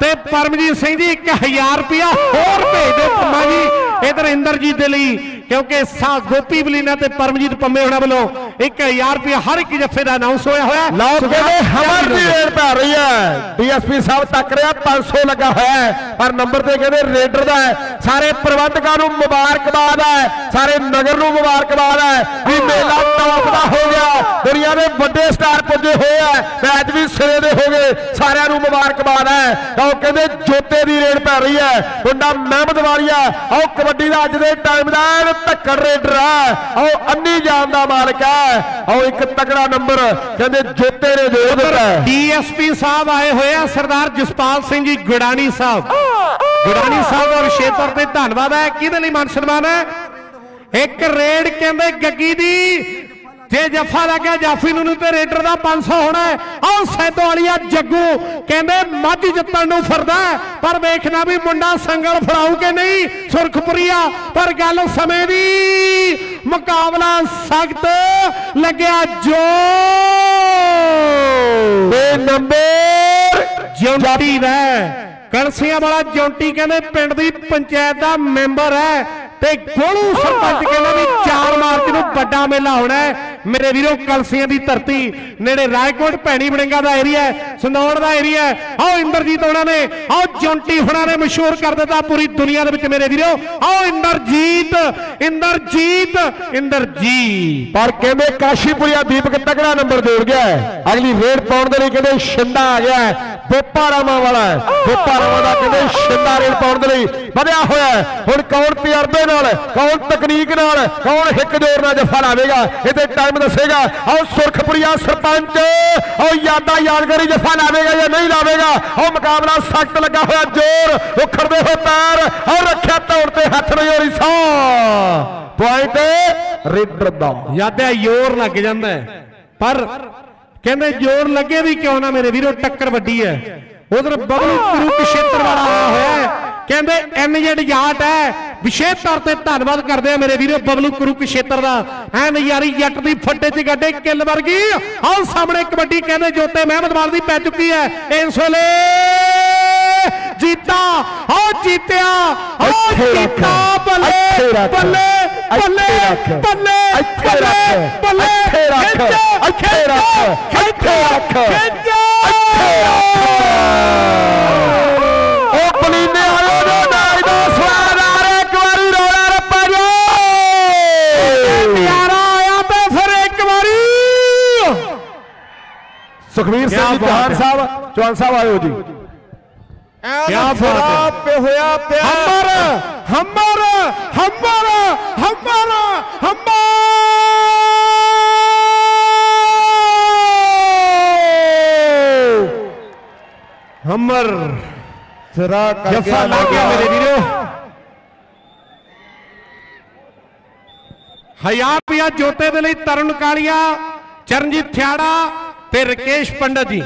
ਤੇ ਪਰਮਜੀਤ ਸਿੰਘ ਜੀ 1000 ਰੁਪਿਆ ਹੋਰ ਭੇਜ ਦਿਓ ਪੰਮਾ ਜੀ ਇਧਰ ਇੰਦਰਜੀਤ ਦੇ ਲਈ ਕਿਉਂਕਿ ਸਾ ਗੋਪੀ ਬਲੀਨਾ ਤੇ ਪਰਮਜੀਤ ਪੰਮੇ ਹੋਣਾ ਵੱਲੋਂ 1000 ਰੁਪਏ ਹਰ ਇੱਕ ਜੱਫੇ ਦਾ ਅਨਾਉਂਸ ਹੋਇਆ ਹੋਇਆ। ਲਓ ਕਹਿੰਦੇ ਹਮਰ ਦੀ ਰੇਡ ਪੈ ਰਹੀ ਹੈ? ਡੀਐਸਪੀ ਸਾਹਿਬ ਤੱਕ ਰਿਹਾ 500 ਲੱਗਾ ਹੋਇਆ ਹੈ। ਪਰ ਨੰਬਰ ਤੇ ਕਹਿੰਦੇ ਰੇਡਰ ਦਾ ਹੈ। ਸਾਰੇ ਪ੍ਰਬੰਧਕਾਂ ਨੂੰ ਮੁਬਾਰਕਬਾਦ ਹੈ। ਸਾਰੇ ਨਗਰ ਨੂੰ ਮੁਬਾਰਕਬਾਦ ਹੈ। ਵੀ ਮੇਲਾ ਟੌਪ ਦਾ ਹੋ ਗਿਆ। ਦੁਨੀਆ ਦੇ ਵੱਡੇ ਸਟਾਰ ਪੁੱਜੇ ਹੋਏ ਆ ਮੈਚ ਵੀ ਸਿਰੇ ਦੇ ਹੋ ਗਏ। ਸਾਰਿਆਂ ਨੂੰ ਮੁਬਾਰਕਬਾਦ ਹੈ। ਤਾਂ ਉਹ ਕਹਿੰਦੇ ਜੋਤੇ ਦੀ ਰੇਡ ਪੈ ਰਹੀ ਹੈ। ਮੁੰਡਾ ਮਹਿਮਦ ਵਾਲੀਆ ਆਓ ਕਬੱਡੀ ਦਾ ਅੱਜ ਦੇ ਟਾਈਮ ਦਾ ਧੱਕੜ ਰੇਡਰ ਹੈ। ਆਓ ਅੰਨੀ ਜਾਨ ਦਾ ਮਾਲਕ ਹੈ। ਆਓ ਇੱਕ ਤਕੜਾ ਨੰਬਰ ਕਹਿੰਦੇ ਜੋਤੇ ਨੇ ਜੋੜ ਦਿੱਤਾ। ਡੀਐਸਪੀ ਸਾਹਿਬ ਆਏ ਹੋਏ ਆ ਸਰਦਾਰ ਜਸਪਾਲ ਸਿੰਘ ਜੀ ਗੁੜਾਣੀ ਸਾਹਿਬ। ਗੁੜਾਣੀ ਸਾਹਿਬ ਦਾ ਵਿਸ਼ੇਸ਼ ਤੌਰ ਤੇ ਧੰਨਵਾਦ ਹੈ। ਕਿਹਦੇ ਲਈ ਮਾਨ ਸਨਮਾਨ ਹੈ? ਇੱਕ ਰੇਡ ਕਹਿੰਦੇ ਗੱਗੀ ਦੀ ਜੇ ਜੱਫਾ ਲੱਗਿਆ ਜਾਫੀ ਨੂੰ ਤੇ ਰੇਡਰ ਦਾ 500 ਹੋਣਾ ਹੈ। ਆਹ ਸੈਦੋ ਵਾਲੀਆ ਜੱਗੂ ਕਹਿੰਦੇ ਮੱਝ ਜਿੱਤਣ ਨੂੰ ਫਿਰਦਾ ਪਰ ਵੇਖਣਾ ਵੀ ਮੁੰਡਾ ਸੰਗਲ ਫੜਾਊ ਕਿ ਨਹੀਂ ਸੁਰਖਪੁਰੀਆ। ਪਰ ਗੱਲ ਸਮੇਂ ਦੀ ਮੁਕਾਬਲਾ ਸਖਤ ਲੱਗਿਆ ਜੋ ਤੇ ਨੰਬਰ ਜੌਂਟੀ ਦਾ। ਕਲਸੀਆਂ ਵਾਲਾ ਜੌਂਟੀ ਕਹਿੰਦੇ ਪਿੰਡ ਦੀ ਪੰਚਾਇਤ ਦਾ ਮੈਂਬਰ ਹੈ। ਤੇ ਗੋਲੂ ਸਰਪੰਚ ਕਹਿੰਦੇ ਵੀ 4 ਮਾਰਚ ਨੂੰ ਵੱਡਾ ਮੇਲਾ ਹੋਣਾ ਹੈ ਮੇਰੇ ਵੀਰੋ, ਕਲਸੀਆਂ ਦੀ ਧਰਤੀ, ਨੇੜੇ ਰਾਏਕੋਟ ਭੈਣੀ ਬੜਿੰਗਾ ਦਾ ਏਰੀਆ ਹੈ, ਸੰਦੌੜ ਦਾ ਏਰੀਆ ਹੈ ਆਓ ਇੰਦਰਜੀਤ ਹੋਣਾ ਨੇ, ਆਓ ਜੌਂਟੀ ਹੋਣਾ ਨੇ ਮਸ਼ਹੂਰ ਕਰ ਦਿੱਤਾ ਪੂਰੀ ਦੁਨੀਆ ਦੇ ਵਿੱਚ ਮੇਰੇ ਵੀਰੋ ਆਓ ਇੰਦਰਜੀਤ ਇੰਦਰਜੀਤ ਇੰਦਰਜੀਤ ਪਰ ਕਹਿੰਦੇ ਕਾਸ਼ੀਪੁਰੀਆ ਦੀਪਕ ਤਗੜਾ ਨੰਬਰ ਜੋੜ ਗਿਆ ਹੈ। ਅਗਲੀ ਰੇਡ ਪਾਉਣ ਦੇ ਲਈ ਕਹਿੰਦੇ ਛਿੰਦਾ ਆ ਗਿਆ ਹੈ। ਬੋਪਾ ਵਾਲਾ ਹੈ। ਦਾ ਕਹਿੰਦੇ ਛਿੰਦਾ ਰੇਡ ਪਾਉਣ ਦੇ ਲਈ ਵਧਿਆ ਹੋਇਆ ਹੁਣ ਕੌਣ ਤਜਰਬੇ ਨਾਲ ਕੌਣ ਤਕਨੀਕ ਨਾਲ ਕੌਣ ਹਿੱਕ ਜੋੜ ਨਾਲ ਜੱਫਾ ਲਾਵੇਗਾ? ਇਹਦੇ ਟਾਈਮ ਦੱਸੇਗਾ ਆਓ ਸੁਰਖਪੁਰੀਆ ਸਰਪੰਚ ਆਓ ਯਾਦਾਂ ਯਾਦਗਾਰੀ ਜੱਫਾ ਲਾਵੇਗਾ ਜਾਂ ਨਹੀਂ ਲਾਵੇਗਾ? ਆਓ ਮੁਕਾਬਲਾ ਸਖਤ ਲੱਗਾ ਹੋਇਆ ਜ਼ੋਰ ਉਖੜਦੇ ਹੋਏ ਪੈਰ ਆਓ ਰੱਖਿਆ ਤੌੜ ਤੇ ਹੱਥ ਰਜੋਰੀ ਸਾ ਪੁਆਇੰਟ ਰੇਡਰ ਦਾ। ਯਾਦਿਆ ਜ਼ੋਰ ਲੱਗ ਜਾਂਦਾ ਪਰ ਕਹਿੰਦੇ ਜ਼ੋਰ ਲੱਗੇ ਵੀ ਕਿਉਂ ਨਾ ਮੇਰੇ ਵੀਰੋ ਟੱਕਰ ਵੱਡੀ ਹੈ। ਉਧਰ ਬਬਲੂ ਕੁਰੂਕਸ਼ੇਤਰ ਵਾਲਾ ਆਇਆ ਹੋਇਆ ਹੈ। ਕਹਿੰਦੇ ਐਨਜੈਡ ਯਾਟ ਹੈ ਵਿਸ਼ੇਸ਼ ਤੌਰ ਤੇ ਧੰਨਵਾਦ ਕਰਦੇ ਆ ਮੇਰੇ ਵੀਰੋ ਬਬਲੂ ਕੁਰੂਕਸ਼ੇਤਰ ਦਾ ਐ ਨਜ਼ਾਰੀ ਜੱਟ ਦੀ ਫੱਟੇ 'ਚ ਗੱਡੇ ਕਿੱਲ ਵਰਗੀ ਆਹ ਸਾਹਮਣੇ ਕਬੱਡੀ ਕਹਿੰਦੇ ਜੋਤੇ ਮਹਿਮਦਵਾਲ ਦੀ ਪੈ ਚੁੱਕੀ ਹੈ ਇਸ ਵੇਲੇ ਜੀਤਾ ਆਹ ਜੀਤਿਆ ਰੱਖ, ਜੀਤਾ ਬੱਲੇ। ਬੱਲੇ ਬੱਲੇ ਰੱਖ। ਬੱਲੇ ਇੱਥੇ ਰੱਖ। ਬੱਲੇ ਇੱਥੇ ਰੱਖ। ਇੱਥੇ ਰੱਖ। ਖਿੱਚ, ਇੱਥੇ ਰੱਖ। ਸੁਖਵੀਰ ਸਿੰਘ ਜੀ ਚੌਹਾਨ। ਸਾਹਿਬ ਚੌਹਾਨ ਸਾਹਿਬ ਆਇਓ ਜੀ। ਕਿਆ ਬਾਤ। ਪੇ ਹੋਇਆ ਪਿਆ। ਹੰਮਰ ਹੰਮਰ ਹੰਮਰ ਹੰਮਰ ਹੰਮਰ। ਹੰਮਰ। ਸਿਰਾ ਜੱਫਾ ਲੱਗ ਗਿਆ ਮੇਰੇ ਵੀਰੋ। ਹਜ਼ਾਰ ਰੁਪਇਆ ਜੋਤੇ ਦੇ ਲਈ ਤਰੁਣ ਕਾਲੀਆ ਚਰਨਜੀਤ ਥਿਆੜਾ ਤੇ ਰਕੇਸ਼ ਪੰਡਤ ਜੀ।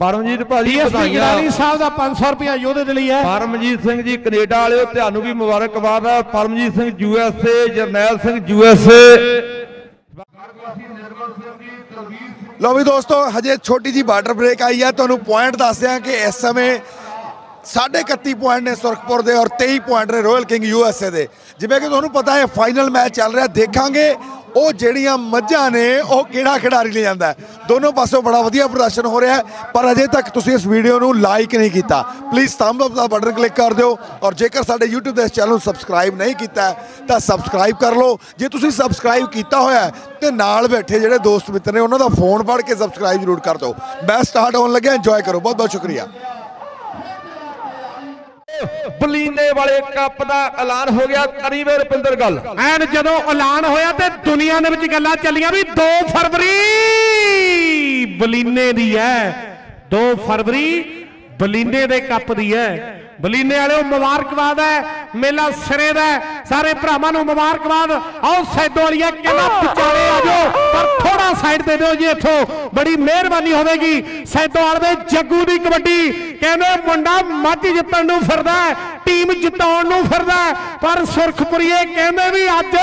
ਪਰਮਜੀਤ ਭਾਜੀ ਗਿਰਾਨੀ ਸਾਹਿਬ ਦਾ 500 ਰੁਪਇਆ ਯੋਧੇ ਦੇ ਲਈ ਹੈ। ਪਰਮਜੀਤ ਸਿੰਘ ਜੀ ਕੈਨੇਡਾ ਵਾਲਿਓ ਤੁਹਾਨੂੰ ਵੀ ਮੁਬਾਰਕਬਾਦ ਹੈ ਪਰਮਜੀਤ ਸਿੰਘ ਯੂਐਸਏ ਜਰਨੈਲ ਸਿੰਘ ਯੂਐਸਏ ਲਓ ਵੀ ਦੋਸਤੋ ਹਜੇ ਛੋਟੀ ਜੀ ਬਾਰਡਰ ਬ੍ਰੇਕ ਆਈ ਹੈ। ਤੁਹਾਨੂੰ ਪੁਆਇੰਟ ਦੱਸਦੇ ਹਾਂ ਕਿ ਇਸ ਸਮੇਂ 31 ਪੁਆਇੰਟ ਨੇ ਸੁਰਖਪੁਰ ਦੇ ਔਰ 23 ਪੁਆਇੰਟ ਨੇ ਰਾਇਲ ਕਿੰਗ ਯੂਐਸਏ ਦੇ। ਜਿਵੇਂ ਕਿ ਤੁਹਾਨੂੰ ਪਤਾ ਹੈ ਫਾਈਨਲ ਮੈਚ ਚੱਲ ਰਿਹਾ। ਦੇਖਾਂਗੇ ਉਹ ਜਿਹੜੀਆਂ ਮੱਝਾਂ ਨੇ ਉਹ ਕਿਹੜਾ ਖਿਡਾਰੀ ਲੈ ਜਾਂਦਾ ਦੋਨੋਂ ਪਾਸੋਂ ਬੜਾ ਵਧੀਆ ਪ੍ਰਦਰਸ਼ਨ ਹੋ ਰਿਹਾ ਹੈ ਪਰ ਅਜੇ ਤੱਕ ਤੁਸੀਂ ਇਸ ਵੀਡੀਓ ਨੂੰ ਲਾਈਕ ਨਹੀਂ ਕੀਤਾ। ਪਲੀਜ਼ ਥੰਬ ਅਪ ਦਾ ਬਟਨ ਕਲਿੱਕ ਕਰ ਦਿਓ ਔਰ ਜੇਕਰ ਸਾਡੇ YouTube ਦੇ ਇਸ ਚੈਨਲ ਨੂੰ ਸਬਸਕ੍ਰਾਈਬ ਨਹੀਂ ਕੀਤਾ ਤਾਂ ਸਬਸਕ੍ਰਾਈਬ ਕਰ ਲਓ। ਜੇ ਤੁਸੀਂ ਸਬਸਕ੍ਰਾਈਬ ਕੀਤਾ ਹੋਇਆ ਹੈ, ਤੇ ਨਾਲ ਬੈਠੇ ਜਿਹੜੇ ਦੋਸਤ ਮਿੱਤਰ ਨੇ ਉਹਨਾਂ ਦਾ ਫੋਨ ਫੜ ਕੇ ਸਬਸਕ੍ਰਾਈਬ ਜ਼ਰੂਰ ਕਰ ਦਿਓ। ਬੈਸਟ ਸਟਾਰਟ ਹੋਣ ਲੱਗਿਆ ਇੰਜੋਏ ਕਰੋ। ਬਹੁਤ ਬਹੁਤ ਸ਼ੁਕਰੀਆ। ਬਲੀਨੇ ਵਾਲੇ ਕੱਪ ਦਾ ਐਲਾਨ ਹੋ ਗਿਆ। ਕਰੀਵੇ ਰੁਪਿੰਦਰ ਗੱਲ। ਐਨ ਜਦੋਂ ਐਲਾਨ ਹੋਇਆ ਤੇ ਦੁਨੀਆ ਦੇ ਵਿੱਚ ਗੱਲਾਂ ਚੱਲੀਆਂ ਵੀ 2 ਫਰਵਰੀ ਬਲੀਨੇ ਦੀ ਹੈ 2 ਫਰਵਰੀ ਬਲੀਨੇ ਦੇ ਕੱਪ ਦੀ ਹੈ ਬਲੀਨੇ ਵਾਲਿਓ ਮੁਬਾਰਕਬਾਦ ਹੈ ਮੇਲਾ ਸਿਰੇ ਦਾ ਸਾਰੇ ਭਰਾਵਾਂ ਨੂੰ ਮੁਬਾਰਕਬਾਦ। ਆਓ ਸੈਦੋ ਵਾਲੀਆ ਕਹਿੰਦਾ ਵਿਚਾਲੇ ਆ ਜਾਓ, ਪਰ ਥੋੜਾ ਸਾਈਡ ਤੇ ਦਿਓ ਜੀ ਇੱਥੋਂ। ਬੜੀ ਮਿਹਰਬਾਨੀ ਹੋਵੇਗੀ। ਸੈਦੋਵਾਲ ਦੇ ਜੱਗੂ ਦੀ ਕਬੱਡੀ। ਕਹਿੰਦੇ ਮੁੰਡਾ ਮੱਝ ਜਿੱਤਣ ਨੂੰ ਫਿਰਦਾ ਟੀਮ ਜਿਤਾਉਣ ਨੂੰ ਫਿਰਦਾ ਪਰ ਸੁਰਖਪੁਰੀਏ ਕਹਿੰਦੇ ਵੀ ਅੱਜ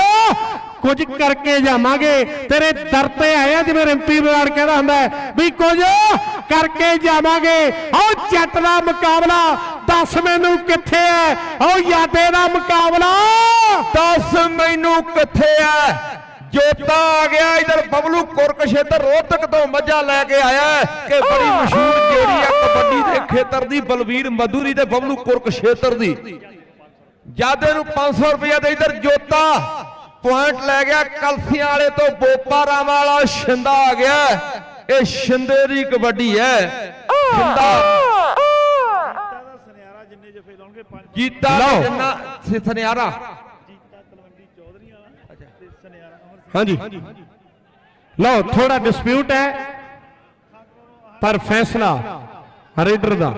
ਕੁਝ ਕਰਕੇ ਜਾਵਾਂਗੇ। ਤੇਰੇ ਦਰ ਤੇ ਆਏ ਆ ਜਿਵੇਂ ਰਿੰਪੀ ਬਰਾੜ ਕਹਿੰਦਾ ਹੁੰਦਾ ਵੀ ਕੁਝ ਕਰਕੇ ਜਾਵਾਂਗੇ। ਆਓ ਜੱਟ ਦਾ ਮੁਕਾਬਲਾ ਦੱਸ ਮੈਨੂੰ ਕਿੱਥੇ ਹੈ? ਆਓ ਯਾਦੇ ਦਾ ਮੁਕਾਬਲਾ ਦੱਸ ਮੈਨੂੰ ਕਿੱਥੇ ਐ ਜੋਤਾ ਆ ਗਿਆ, ਇਧਰ ਬਬਲੂ ਕੁਰਕ ਖੇਤਰ ਰੋਹਤਕ ਤੋਂ ਮੱਝਾ ਲੈ ਕੇ ਆਇਆ ਹੈ ਕਿ ਬੜੀ ਮਸ਼ਹੂਰ ਜਿਹੜੀ ਆ ਕਬੱਡੀ ਦੇ ਖੇਤਰ ਦੀ, ਬਲਵੀਰ ਮਧੂਰੀ ਤੇ ਬਬਲੂ ਕੁਰਕ ਖੇਤਰ ਦੀ। ਜਾਦੇ ਨੂੰ 500 ਰੁਪਏ ਦੇ ਇਧਰ ਜੋਤਾ। ਪੁਆਇੰਟ ਲੈ ਗਿਆ ਕਲਸੀਆਂ ਵਾਲੇ ਤੋਂ ਬੋਪਾ ਰਾਮਾ ਵਾਲਾ ਸ਼ਿੰਦਾ ਆ ਗਿਆ। ਇਹ ਸ਼ਿੰਦੇ ਦੀ ਕਬੱਡੀ ਹੈ। ਸ਼ਿੰਦਾ। ਜੀਤਾ ਦਾ ਜਿੰਨਾ ਸੁਨਿਆਰਾ। ਹਾਂਜੀ। ਲਓ ਥੋੜਾ ਡਿਸਪਿਊਟ ਹੈ ਪਰ ਫੈਸਲਾ ਰੇਡਰ ਦਾ।